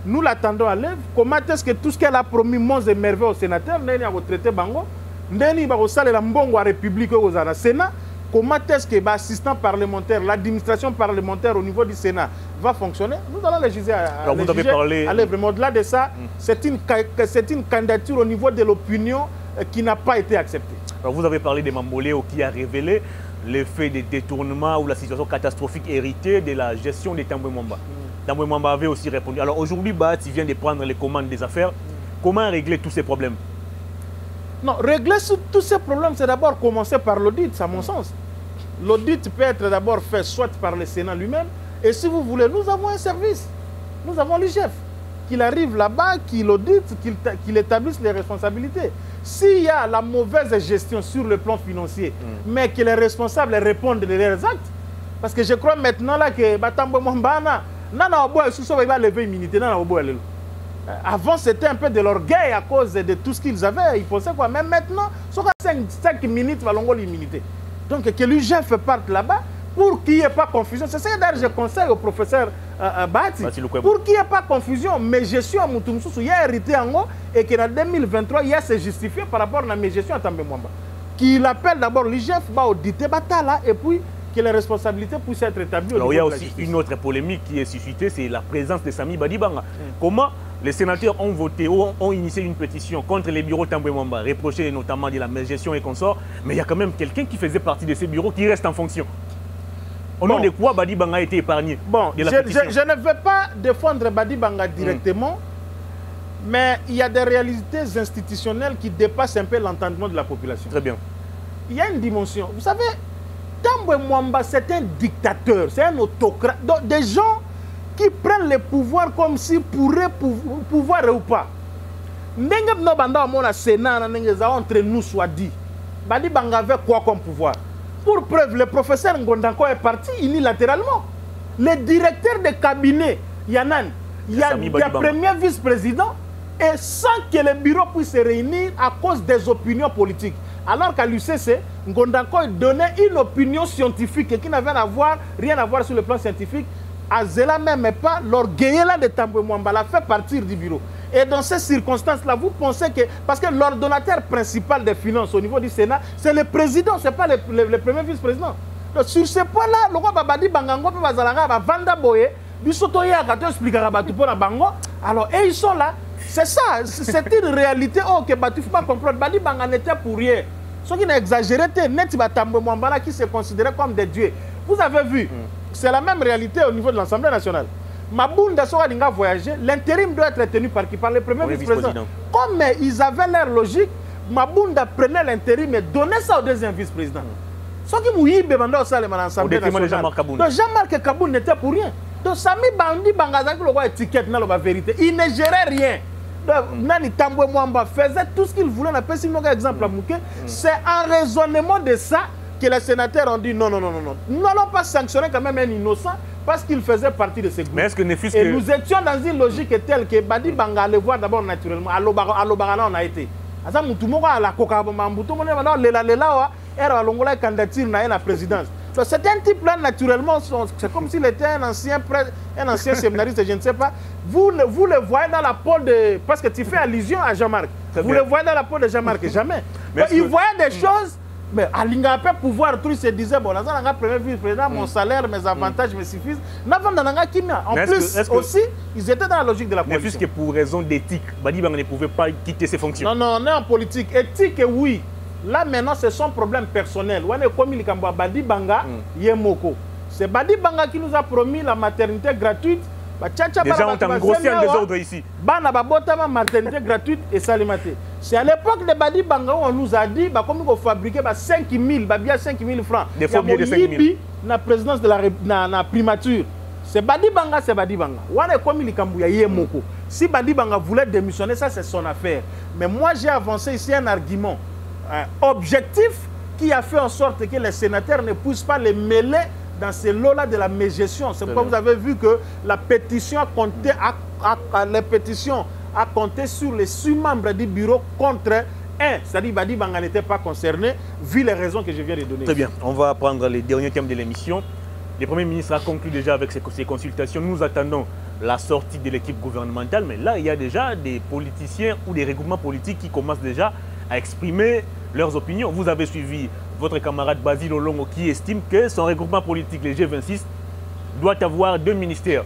Nous l'attendons à l'œuvre. Comment est-ce que tout ce qu'elle a promis, monts et merveilles au sénateur, n'est pas retraité Bango, n'est pas la Mbongo à République au Sénat, comment est-ce que l'assistant parlementaire, l'administration parlementaire au niveau du Sénat va fonctionner, nous allons les juger à, Alors, vous avez parlé... Au-delà de ça, mm. c'est une, une candidature au niveau de l'opinion euh, qui n'a pas été acceptée. Alors, vous avez parlé de Mamboléo qui a révélé l'effet des détournements ou la situation catastrophique héritée de la gestion des Tamboué Mwamba. Mm. avait aussi répondu. Alors aujourd'hui, Bat vient de prendre les commandes des affaires. Mm. Comment régler tous ces problèmes? Non, régler tous ces problèmes, c'est d'abord commencer par l'audit, à mon sens. L'audit peut être d'abord fait soit par le Sénat lui-même, et si vous voulez, nous avons un service. Nous avons le chef. Qu'il arrive là-bas, qu'il audite, qu'il établisse les responsabilités. S'il y a la mauvaise gestion sur le plan financier, mm. mais que les responsables répondent de leurs actes, parce que je crois maintenant là que Batambo Mombana, Nana Obo va lever immunité, Nana Obo Euh, avant, c'était un peu de l'orgueil à cause de tout ce qu'ils avaient. Ils pensaient quoi? Même maintenant, sur 5, 5 minutes, va l'immunité. Donc, que l'UGF parte là-bas pour qu'il n'y ait pas confusion. C'est ça que je conseille au professeur euh, euh Bati. Pour qu'il n'y ait pas confusion, mais gestion à Moutoumsous, il y a hérité en haut et qu'en 2023, il y a se justifié par rapport à mes gestion à També Mwamba. Qu'il appelle d'abord l'IGF, va auditer Batala et puis que les responsabilités puissent être établies. Alors, il y a aussi une autre polémique qui est suscitée, c'est la présence de Sami Badibanga. Hmm. Comment les sénateurs ont voté ou ont, initié une pétition contre les bureaux Tamboué Mwamba, reproché notamment de la gestion et consorts, mais il y a quand même quelqu'un qui faisait partie de ces bureaux qui reste en fonction. Au nom de quoi Badi Banga a été épargné Bon, je, ne veux pas défendre Badi Banga directement, mais il y a des réalités institutionnelles qui dépassent un peu l'entendement de la population. Très bien. Il y a une dimension. Vous savez, Tamboué Mwamba, c'est un dictateur, c'est un autocrate. Donc, des gens qui prennent le pouvoir comme s'ils pourraient pouvoir ou pas. Ndenge no banda mona Sénat entre nous soit dit. Avait quoi comme pouvoir? Pour preuve, le professeur Ngondanko est parti unilatéralement. Le directeur de cabinet, Yanan, il y a le premier vice-président, et sans que le bureau puisse se réunir à cause des opinions politiques. Alors qu'à l'UCC, Ngondanko donnait une opinion scientifique qui n'avait rien à voir sur le plan scientifique. Azela même pas l'orgueil de Tamboué Mwambala fait partir du bureau. Et dans ces circonstances-là, vous pensez que... Parce que l'ordonnateur principal des finances au niveau du Sénat, c'est le président, ce n'est pas le, le, premier vice-président. Donc sur ce point-là, le roi Babadi Bangango, Bazalanga, Vanda Boye, Bisoto Yaka, expliquera Batupona Bango. Alors, et ils sont là. C'est ça, c'est une réalité. Oh, que Batu, faut pas comprendre. Badi Banga n'était pour rien. Ce qui n'a exagéré, Neti Batambo Mwambala qui se considérait comme des dieux. Vous avez vu, mm. C'est la même réalité au niveau de l'Assemblée nationale. Mabunda Soradinga voyager, l'intérim doit être tenu par qui? Par le premier vice-président. Comme ils avaient leur logique, Mabunda prenait l'intérim et donnait ça au deuxième vice-président. Ce qui m'a dit, l'Assemblée nationale. Donc Jean-Marc Kaboun n'était pour rien. Donc Sami Bandi Bangazaki, le étiquette, la vérité. Il ne gérait rien. Nani Tambwe Mwamba faisait tout ce qu'il voulait. On exemple à Mouké. C'est un raisonnement de ça que les sénateurs ont dit non, non, non, non, non. Nous n'allons pas sanctionner quand même un innocent parce qu'il faisait partie de ce groupe. Mais est-ce que Et nous étions dans une logique telle que Badi Banga allait voir d'abord naturellement. À Lobarana, on a été. Asa mutumoko à la coca mambuto mone maintenant lela lela wa era longola candidature na la présidence. Donc c'est un type là naturellement c'est comme s'il était un ancien un ancien (laughs) séminariste je ne sais pas. Vous le, vous le voyez dans la peau de parce que tu fais allusion à Jean-Marc. Vous le voyez dans la peau de Jean-Marc (laughs) jamais. Mais il voyait des choses mais à l'ingapé pouvoir, tout se disait, bon, là, un premier vice-président, mon mm. salaire, mes avantages me suffisent. En plus, aussi, ils étaient dans la logique de la politique. Mais puisque pour raison d'éthique, Badi ne pouvait pas quitter ses fonctions. Non, non, on est en politique. Éthique, oui. Là, maintenant, c'est son problème personnel. On est comme il Badi Banga, mm. Yemoko. C'est Badi Banga qui nous a promis la maternité gratuite t'a grossi en désordre ici. Bana babotama maternité gratuite et salimate. C'est à l'époque de Badi Banga on nous a dit bah, comme il faut fabriquer bah, 5 000, bah, bien 5 000 francs. Des faux billets de 5 000. la présidence de la na, na primature. C'est Badi Banga, c'est Badi Banga. On comme il moko. Si Badi Banga voulait démissionner, ça c'est son affaire. Mais moi j'ai avancé ici un argument euh, objectif qui a fait en sorte que les sénateurs ne puissent pas les mêler dans ces lots-là de la mégestion. C'est pourquoi vous avez vu que la pétition a compté, les pétitions a compté sur les six membres du bureau contre un. C'est-à-dire Badi Banga n'était pas concerné, vu les raisons que je viens de donner. Très bien. On va prendre les derniers thèmes de l'émission. Le Premier ministre a conclu déjà avec ces consultations. Nous attendons la sortie de l'équipe gouvernementale, mais là, il y a déjà des politiciens ou des regroupements politiques qui commencent déjà à exprimer leurs opinions. Vous avez suivi votre camarade Basile Olongo qui estime que son regroupement politique, le G26, doit avoir deux ministères.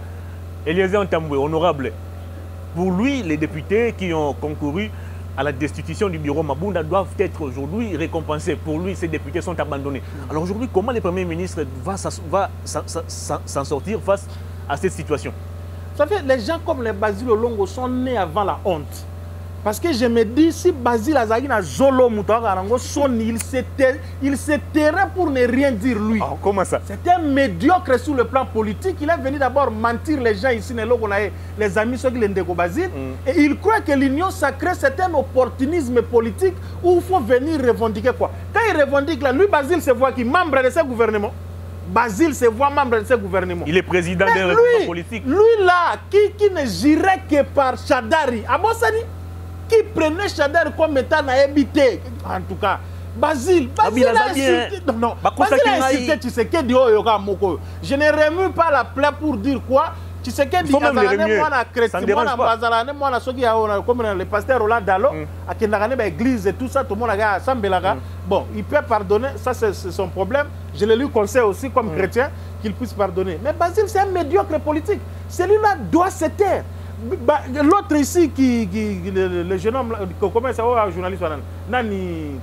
Eliezer Ntamboué, honorable. Pour lui, les députés qui ont concouru à la destitution du bureau Mabunda doivent être aujourd'hui récompensés. Pour lui, ces députés sont abandonnés. Alors aujourd'hui, comment le Premier ministre va s'en sortir face à cette situation? Vous savez, les gens comme les Basile Olongo sont nés avant la honte. Parce que je me dis, si Basile Azagi n'a Zolo il il se tairait pour ne rien dire lui. Ah, comment ça? C'était médiocre sur le plan politique. Il est venu d'abord mentir les gens ici, les amis, ceux qui l'ont Basile. Mm. Et il croit que l'union sacrée, c'est un opportunisme politique où il faut venir revendiquer quoi? Quand il revendique là, lui, Basile se voit qui membre de ce gouvernement. Basile se voit membre de ce gouvernement. Il est président d'un lui, politique. Lui là, qui, qui ne girait que par Chadari, à Bossani, qui prenait Chadari comme étant habité, en tout cas. Basile, Basile a incité, non, non, Basile a incité Tshisekedi Oyoga Moko. Je ne remue pas la plaie pour dire quoi. Tshisekedi azalaka mwana chrétien mwana azalaka ne mwana soki comme le pasteur roland dalo akendaka ne baéglise et tout ça tomonaka asambelaka bon il peut pardonner ça c'est son problème. Je le lui conseille aussi comme chrétien qu'il puisse pardonner. Mais Basile c'est un médiocre politique. Celui-là doit se taire l'autre ici qui, qui le, le jeune homme comment ça va journaliste nani?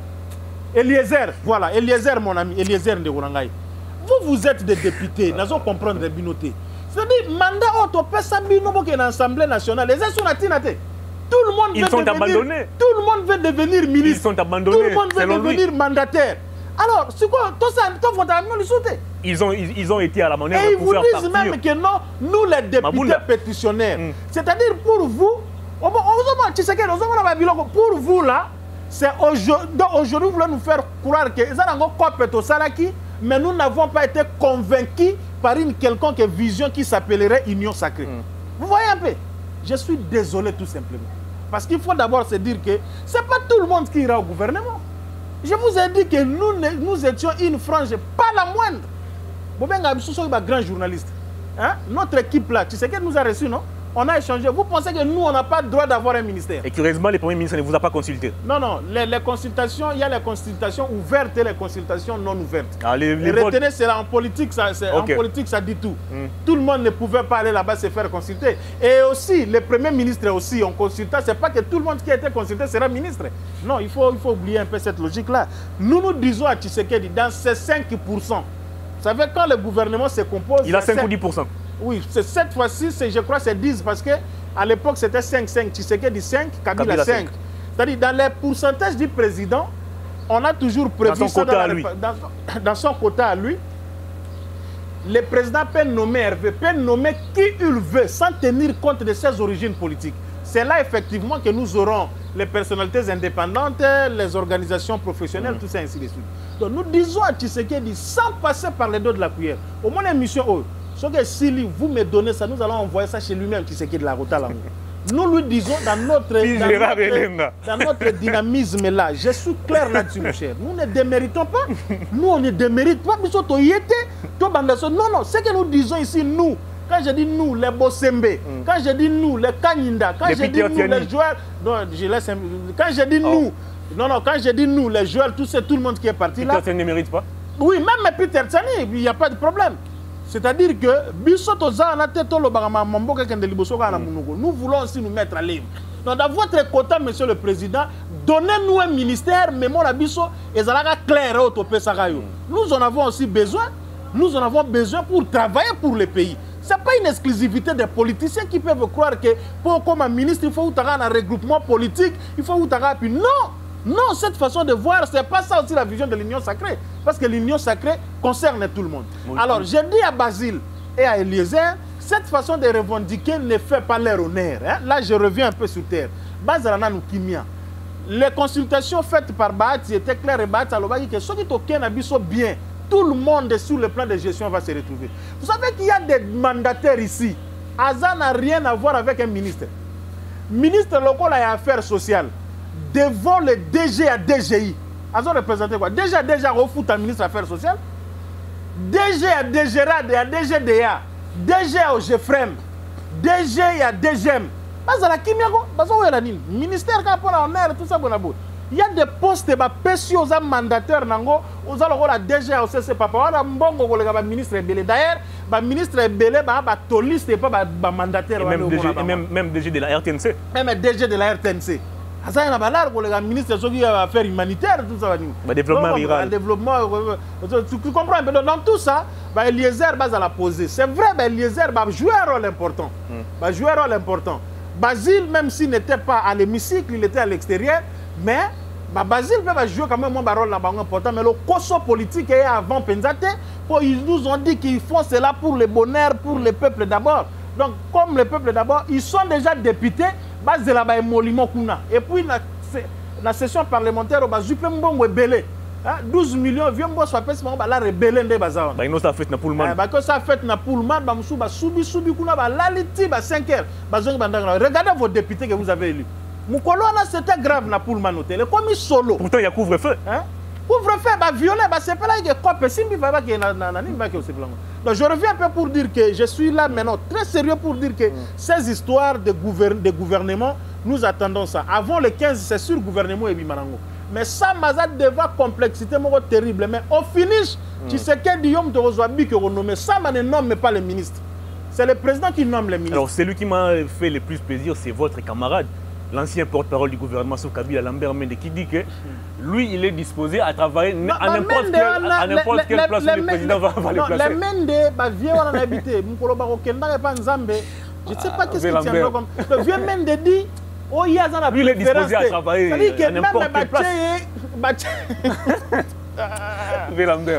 Eliezer. Voilà Eliezer mon ami Eliezer Ndegorangai vous vous êtes des députés nazo comprendre les binotés c'est-à-dire mandat oyo topesa bino boke na assemblée nationale. Eza so na ntina te tout le monde Ils veut sont devenir, abandonnés. tout le monde veut devenir Ils ministre sont abandonnés. tout le monde veut lui. devenir mandataire. Alors sikoyo tofotaka bino lisu te Ils ont, ils, ils ont été à la et manœuvre ils vous disent partir. même que non nous les députés Mabunda. pétitionnaires Mm. c'est-à-dire pour vous pour vous là c'est aujourd'hui vous voulez nous faire croire que mais nous n'avons pas été convaincus par une quelconque vision qui s'appellerait union sacrée Mm. vous voyez un peu? Je suis désolé tout simplement parce qu'il faut d'abord se dire que c'est pas tout le monde qui ira au gouvernement je vous ai dit que nous, nous étions une frange pas la moindre bobenga biso soki bagrand journaliste. Hein? notre équipe là tu sais qu'elle nous a reçus non? On a échangé. Vous pensez que nous on n'a pas le droit d'avoir un ministère? Et curieusement, le Premier ministre ne vous a pas consulté. non non. Les, les consultations il y a les consultations ouvertes et les consultations non ouvertes. Ah, les, les retenez cela en politique ça, c'est- en politique ça dit tout. Mm. tout le monde ne pouvait pas aller là-bas se faire consulter. Et aussi les premiers ministres aussi ont consulté. C'est pas que tout le monde qui a été consulté sera ministre. Non il faut, il faut oublier un peu cette logique là nous nous disons à Tshisekedi dans ces 5% vous savez quand le gouvernement se compose Il a c'est 5 ou 5 10%. oui, cette fois-ci, je crois que c'est 10 parce que à l'époque c'était 5-5, Tshisekedi 5, Kabila, Kabila 5. 5. C'est-à-dire dans les pourcentages du président, on a toujours prévu son ça quota la à lui. Dans, son- dans son quota à lui. Le président peut nommer Hervé, peut nommer qui il veut sans tenir compte de ses origines politiques. C'est là effectivement que nous aurons les personnalités indépendantes, les organisations professionnelles, tout ça ainsi de suite. Donc nous disons à Tshisekedi, sans passer par les dos de la cuillère, au moins l'émission, oh, ce que si vous me donnez ça, nous allons envoyer ça chez lui-même, Tshisekedi la Rota Lango. Nous lui disons dans notre, dans notre, Elenga. dans notre dynamisme là, je suis clair là-dessus, mon cher. Nous ne déméritons pas. Nous, on ne démérite pas. Bandaso. Non, non, ce que nous disons ici, nous, quand je dis nous, les Bossembe, quand je dis nous, les Kanyinda, quand Les je dis Peter nous, les joueurs, non, je laisse quand je dis nous, non, non, quand je dis nous, les joueurs, tout, c'est tout le monde qui est parti là. Peter ne mérite pas. Oui, même Peter Tsani, il n'y a pas de problème. C'est-à-dire que monoko. Nous voulons aussi nous mettre à libre. Donc dans votre quota, monsieur le président, donnez-nous un ministère, mais mon biso ezalaka clair au topesaka yo. Nous en avons aussi besoin. Nous en avons besoin pour travailler pour le pays. Ce n'est pas une exclusivité des politiciens qui peuvent croire que pour comme un ministre, il faut avoir un regroupement politique, il faut puis non, non, cette façon de voir, ce n'est pas ça aussi la vision de l'union sacrée. Parce que l'union sacrée concerne tout le monde. Alors, j'ai dit à Basile et à Eliezer, cette façon de revendiquer ne fait pas leur honneur. hein. Là, je reviens un peu sur terre. Bazalana nous kimia. Les consultations faites par Bahati étaient claires et Bahati a dit que ceux qui toquent biso bien, tout le monde sur le plan de gestion va se retrouver. Vous savez qu'il y a des mandataires ici. Aza n'a rien à voir avec un ministre. Ministre local et affaires sociales, devant le DG à DGI. Aza représenté quoi DG à DG au foot à ministre affaires sociales. DG à DGRAD et à DGDA. DG au GFREM. DG à DGM. bazala kimia ko bazoyela nini ministère kaka mpona honneur tout ça bona boye il y a des postes bapesi yo oza mandataire nango oza lokola dg ya occ papa wana mbongo koleka baministre ebele d'ailleurs baministre ebele baa batoliste epa bamandataire même DG de la RTNC. même dg de la rtnc aza ye na balare koleka ministre soki ya affaire humanitaire tout ça banini Bah, développement Non, rural. développement tu, comprends un peu? Donc, dans tout ça bah, Eliezer bazala posé c'est vrai bah, Eliezer va jouer un rôle important. Va jouer un rôle important. Basile même s'il n'était pas à l'hémicycle il était à l'extérieur mais bah, Basile va jouer quand même un rôle là important. Mais le coso politique est avant Penzate ils nous ont dit qu'ils font cela pour le bonheur pour le peuple d'abord donc comme le peuple d'abord ils sont déjà députés bazela ba emolimo kuna. Et puis se- na session parlementaire mbongo ebele Ah, 12 millions vieux mboso apesi bango bala rebele nde baza wana. Bainosa fete na pullman. Bakosa fete na pullman bamosusu basubisubi kuna balali ti ba 5 heures. Bazongi bandanga na regardez vos députés que vous avez élus. Mokolo wana c'était grave na pullman hotel ekomi solo. Pourtant il y a couvre-feu. Hein? Couvre-feu baviole basepelaki ke kope esimbi va bake na nini bake osepelango donc je reviens un peu pour dire que je suis là maintenant très sérieux pour dire que ces histoires de, gouvern de gouvernement nous attendons ça. Avant le 15 c'est sûr gouvernement ebima nango mais ça maza devant complexité moko terrible. Mais au finish tshisekedi yo moto kozwa bike konomme sama ne nomme pas le ministre. C'est le président qui nomme les ministres Alors, celui qui m'a fait le plus plaisir, c'est votre camarade, l'ancien porte-parole du gouvernement sous Kabila, Lambert Mende, qui dit que lui, il est disposé à travailler à n'importe quelle, à place où le président va, va le placer. mende te (laughs) mokolo bakokendaka epa nzambe je ne sais pas qu'est-ce Ve qui tiendra Lambert. comme le vieux mende dit oyo aza na Lui, il est disposé à travailler à n'importe quelle place.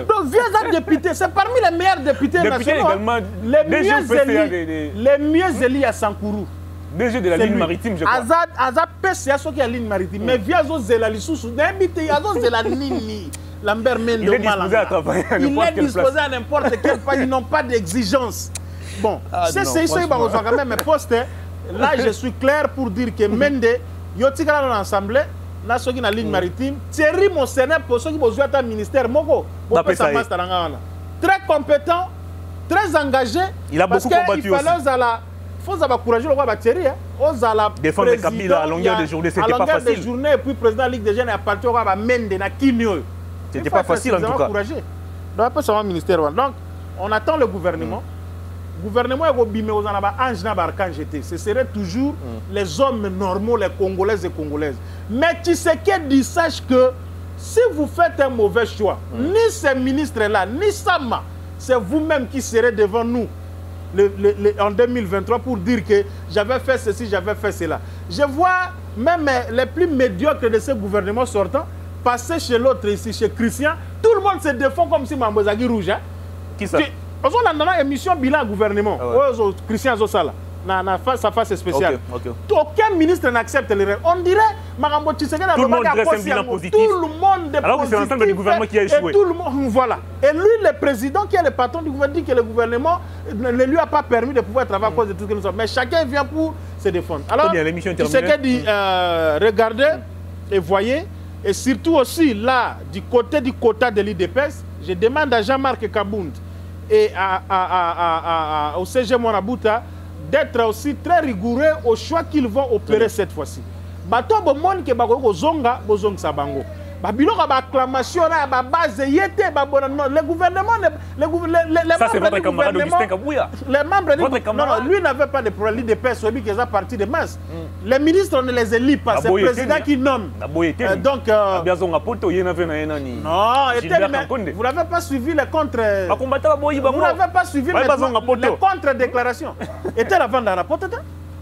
donc (laughs) vieux député c'est parmi les meilleurs députés Député nationaux hein. les mieux PCA élis des- les DG de la ligne lui. maritime, je crois. aza aza pesa soki ya ligne maritime mais vie azozela lisusu nayebi te azozela (laughs) nini lambert mende Il est disposé à travailler à il n'importe est disposé place. à n'importe quelle (laughs) place ils n'ont pas d'exigence bon Ah c'est soki franchement. bakozwa quand même poste là (laughs) je suis clair pour dire que mende yo tikala na assemblée na soki na ligne maritime thierry mosene po soki bozwi ata ministère moko bopesa master na nga wana très compétent très engagé Il a parce beaucoup que combattu il fallait aussi. ozala faut ozala courageux lokola bathierry ozala Défendre Kabila à longueur de journée, c'était à pas longueur de facile. journée et puis président ligue des jeunes ya parti okoya bamende na kini oyo C'était Il pas facile, en tout cas. courageux. donc seulement ministère donc on attend le gouvernement. Gouvernement ekobima kozala na baange na baarchange te ce serait toujours les hommes normaux les congolaises et congolaises. Mais Tshisekedi sache que si vous faites un mauvais choix ni ces ministres là ni Sama c'est vous-même qui serez devant nous le- le- le- en 2023 pour dire que j'avais fait ceci, j'avais fait cela. Je vois même euh, les plus médiocres de ce gouvernement sortant passer chez l'autre ici, chez Christian. Tout le monde se défend comme si Mambozagi rouge. Hein? Qui ça? Tu- ozolanda émission bilan gouvernement Ah ouais. christian azosala na, na face spéciale. Aucun ministre n'accepte l'erreur. On dirait tshisekedi Tout le monde dresse un bilan positif. tout le monde est Alors que c'est l'ensemble positif. du gouvernement qui a et échoué. tout le monde voilà. Et lui le président qui est le patron du gouvernement dit que le gouvernement ne lui a pas permis de pouvoir travailler à cause de tout ce que nous sommes. Mais chacun vient pour se défendre. Alors. Tshisekedi euh, regardez et voyez. Et surtout aussi là du côté du quota de l'IDPS je demande à Jean-Marc Kabound et à, à- à- à- à- au CG Morabuta d'être aussi très rigoureux au choix qu'ils vont opérer cette fois-ci. bato bomoni ke bakoki kozonga bozongisa bango te babona non le gouvernement ne- le, gouver- le, le, les membres du gouvernement- non, lui n'avait pas de problème l'IDPS oyebi que eza parti de masse. Les ministres on ne les élit pas c'est le président qui nomme. Euh, donc euh, non vous n'avez pas suivi les contre vous n'avez pas suivi les contre-déclarations. (laughs) était avant dans la potete.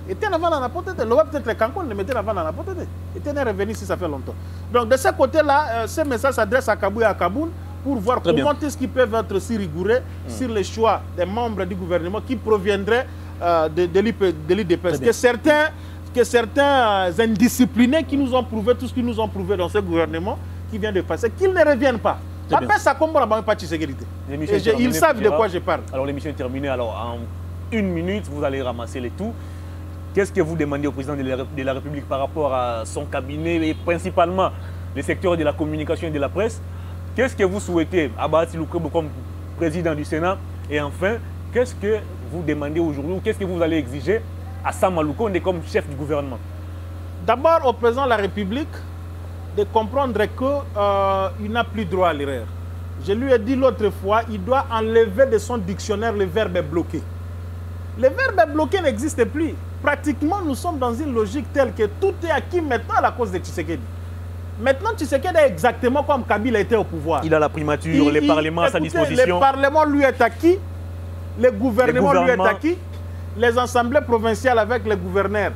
Était avant dans la potete. Le web peut-être les cancons le mettaient avant dans la potete. Était revenu si ça fait longtemps. Donc de ce côté-là, euh, ce message s'adresse à Kabou et à Kaboul pour voir Très comment est-ce qu'ils peuvent être si rigoureux sur les choix des membres du gouvernement qui proviendraient euh, de, de l'IDPS. Que certains, que certains euh, indisciplinés qui nous ont prouvé tout ce qu'ils nous ont prouvé dans ce gouvernement qui vient de passer, qu'ils ne reviennent pas. Après, ça pas de sécurité. Ils savent de quoi je parle. Alors l'émission est terminée. Alors en une minute, vous allez ramasser les tout. Qu'est-ce que vous demandez au président de la, République par rapport à son cabinet et principalement le secteur de la communication et de la presse? Qu'est-ce que vous souhaitez à Bahati comme président du Sénat? Et enfin, qu'est-ce que vous demandez aujourd'hui ou qu'est-ce que vous allez exiger à Sam Lukonde comme chef du gouvernement? D'abord au président de la République de comprendre qu'il n'a plus droit à l'erreur. Je lui ai dit l'autre fois, il doit enlever de son dictionnaire le verbe bloqué. Le verbe bloqué n'existe plus. Pratiquement, nous sommes dans une logique telle que tout est acquis maintenant à la cause de Tshisekedi. Maintenant, Tshisekedi est exactement comme Kabila était au pouvoir. Il a la primature, il- parlements à sa disposition. Le Parlement lui est acquis, le gouvernement Le lui est acquis, les assemblées provinciales avec les gouverneurs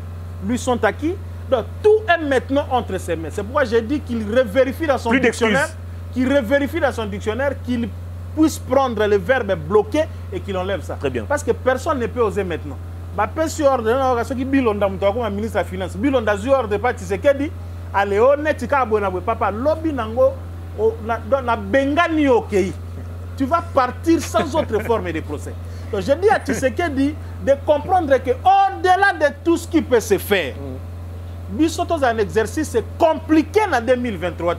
lui sont acquis. Donc tout est maintenant entre ses mains. C'est pourquoi j'ai dit qu'il revérifie dans son Plus dictionnaire, qu'il revérifie dans son dictionnaire, qu'il puisse prendre le verbe bloqué et qu'il enlève ça. Très bien. Parce que personne ne peut oser maintenant. Bapesi ordre na soki bilonda moto akoma ministre ya finance bilonda azwi ordre tisekedi na boye papa lobi nango Okei, tu vas partir sans (laughs) autre forme de procès. Donc je dis à Tshisekedi de comprendre qu'au-delà de tout ce qui peut se faire, nous sommes un exercice compliqué en 2023.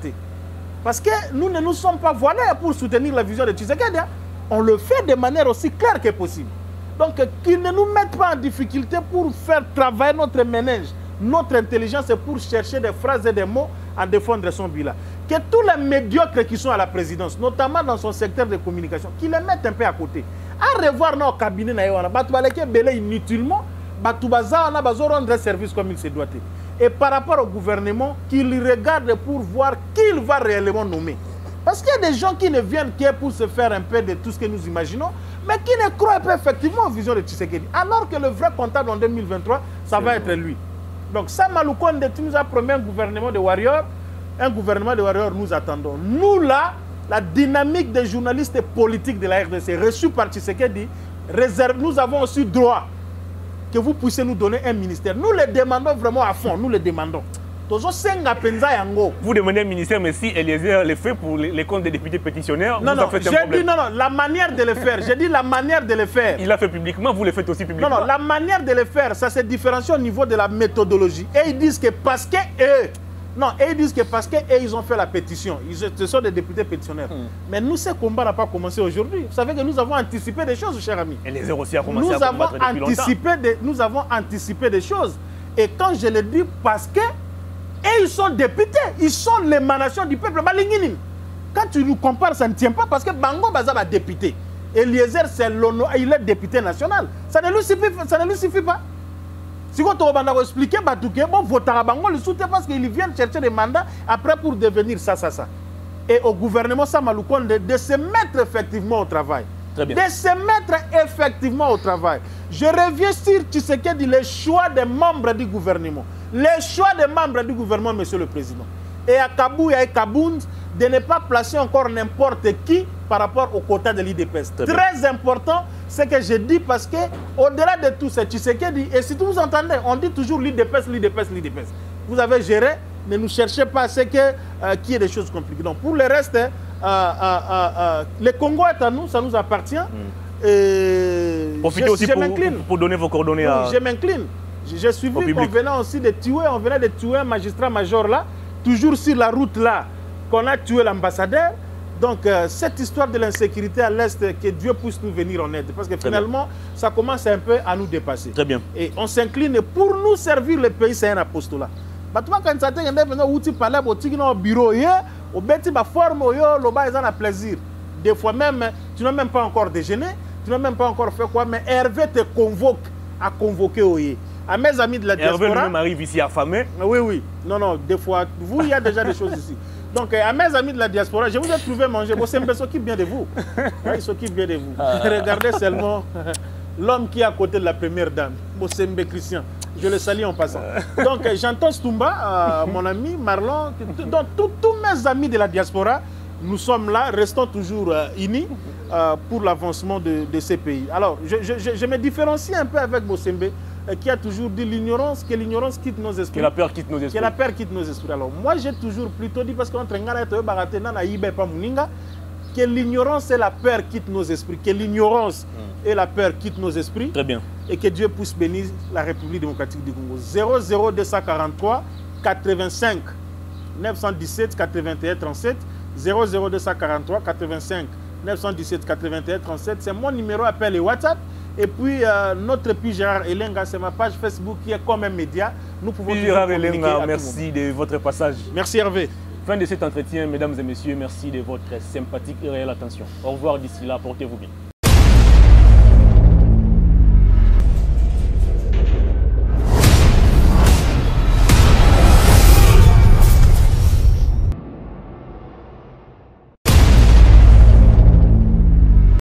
Parce que nous ne nous sommes pas voilés pour soutenir la vision de Tshisekedi. Hein. On le fait de manière aussi claire que possible. Donc qu'ils ne nous mettent pas en difficulté pour faire travailler notre ménage, notre intelligence pour chercher des phrases et des mots à défendre son bilan. Que tous les médiocres qui sont à la présidence, notamment dans son secteur de communication, qu'ils les mettent un peu à côté. À revoir nos cabinets, inutilement, on a besoin de rendre service comme il se doit. Et par rapport au gouvernement, qu'il regarde pour voir qui il va réellement nommer. Parce qu'il y a des gens qui ne viennent que pour se faire un peu de tout ce que nous imaginons, mais qui ne croient pas effectivement aux visions de Tshisekedi. Alors que le vrai comptable en 2023, ça va être lui. Donc, ça, Maloukonde, tu nous as promis un gouvernement de warriors. Un gouvernement de warriors, nous attendons. Nous, là, la dynamique des journalistes politiques de la RDC, reçue par Tshisekedi, réserve, nous avons aussi droit que vous puissiez nous donner un ministère. Nous le demandons vraiment à fond, nous le demandons. Vous demandez un ministère, mais si Eliezer le fait pour les, comptes des députés pétitionnaires, non, non, j'ai dit non, non, la manière de le faire, j'ai dit la manière de le faire. Il a fait publiquement, vous le faites aussi publiquement. Non, non, la manière de le faire, ça se différencie au niveau de la méthodologie. Et ils disent que parce que eux, non, et ils disent que parce qu'ils ils ont fait la pétition, ils, ce sont des députés pétitionnaires. Hmm. Mais nous, ce combat n'a pas commencé aujourd'hui. Vous savez que nous avons anticipé des choses, cher ami. Et les aussi a commencé nous à avons anticipé des, Nous avons anticipé des choses. Et quand je le dis, parce que et ils sont députés, ils sont l'émanation du peuple. Quand tu nous compares, ça ne tient pas parce que Bango Baza va député. Eliezer, c'est il est député national. Ça ne lui suffit, ça ne lui suffit pas. Si vous avez expliqué, bon, votera Bango le soutient parce qu'ils viennent chercher des mandats après pour devenir ça, ça, ça. Et au gouvernement Samaloukonde de, de se mettre effectivement au travail. De se mettre effectivement au travail. Je reviens sur dit le choix des membres du gouvernement les choix des membres du gouvernement, Monsieur le Président, et à Kabou et à Kabound, de ne pas placer encore n'importe qui par rapport au quota de l'IDPS. Très, important, ce que je dis parce que au-delà de tout, c'est dit, et si vous entendez, on dit toujours l'IDPS, l'IDPS, l'IDPS. Vous avez géré, ne nous cherchez pas ce que euh, qui est des choses compliquées. Donc pour le reste, euh, euh, le Congo est à nous, ça nous appartient. Hmm. Et Profitez aussi pour, pour, donner vos coordonnées à... Je m'incline. J'ai suivi qu'on venait aussi de tuer, on venait de tuer un magistrat major là, toujours sur la route là, qu'on a tué l'ambassadeur. Donc, euh, cette histoire de l'insécurité à l'Est, que Dieu puisse nous venir en aide. Parce que finalement, ça commence un peu à nous dépasser. Très bien. Et on s'incline pour nous servir le pays, c'est un apostolat. batuma kanisa te ngende venga uti pale botiki na bureau ye obeti ba forme oyo loba eza na plaisir des fois même tu n'as même pas encore déjeuné tu n'as même pas encore fait quoi mais Hervé te convoque à convoquer oye à mes amis de la diaspora. Hervé même arrive ici affamé. Oui, oui. Non, non, des fois, vous, il y a déjà des choses ici. Donc, euh, à mes amis de la diaspora, je vous ai trouvé manger. Bosembe s'occupe bien de vous. il s'occupe bien de vous. Ah. Regardez seulement l'homme qui est à côté de la première dame, Bosembe Christian. Je le salue en passant. Donc, euh, j'entends Stumba, euh, mon ami, Marlon, donc tous mes amis de la diaspora, nous sommes là, restons toujours unis pour l'avancement de, ces pays. Alors, je, je, me différencie un peu avec Bosembe qui a toujours dit l'ignorance, que l'ignorance quitte nos esprits. Que la peur quitte nos esprits. Que la peur quitte nos esprits. Alors moi j'ai toujours plutôt dit, parce qu'entre que l'ignorance et la peur quittent nos esprits. Que l'ignorance hmm. et la peur quittent nos esprits. Très bien. Et que Dieu puisse bénir la République démocratique du Congo. 00243 85 917 81 37 00243 85 917 81 37. C'est mon numéro appel et WhatsApp. Et puis, euh, notre puis Gérard Elenga, c'est ma page Facebook qui est comme un média. Nous pouvons Gérard Elenga, merci de votre passage. Merci Hervé. Fin de cet entretien, mesdames et messieurs, merci de votre sympathique et réelle attention. Au revoir d'ici là, portez-vous bien.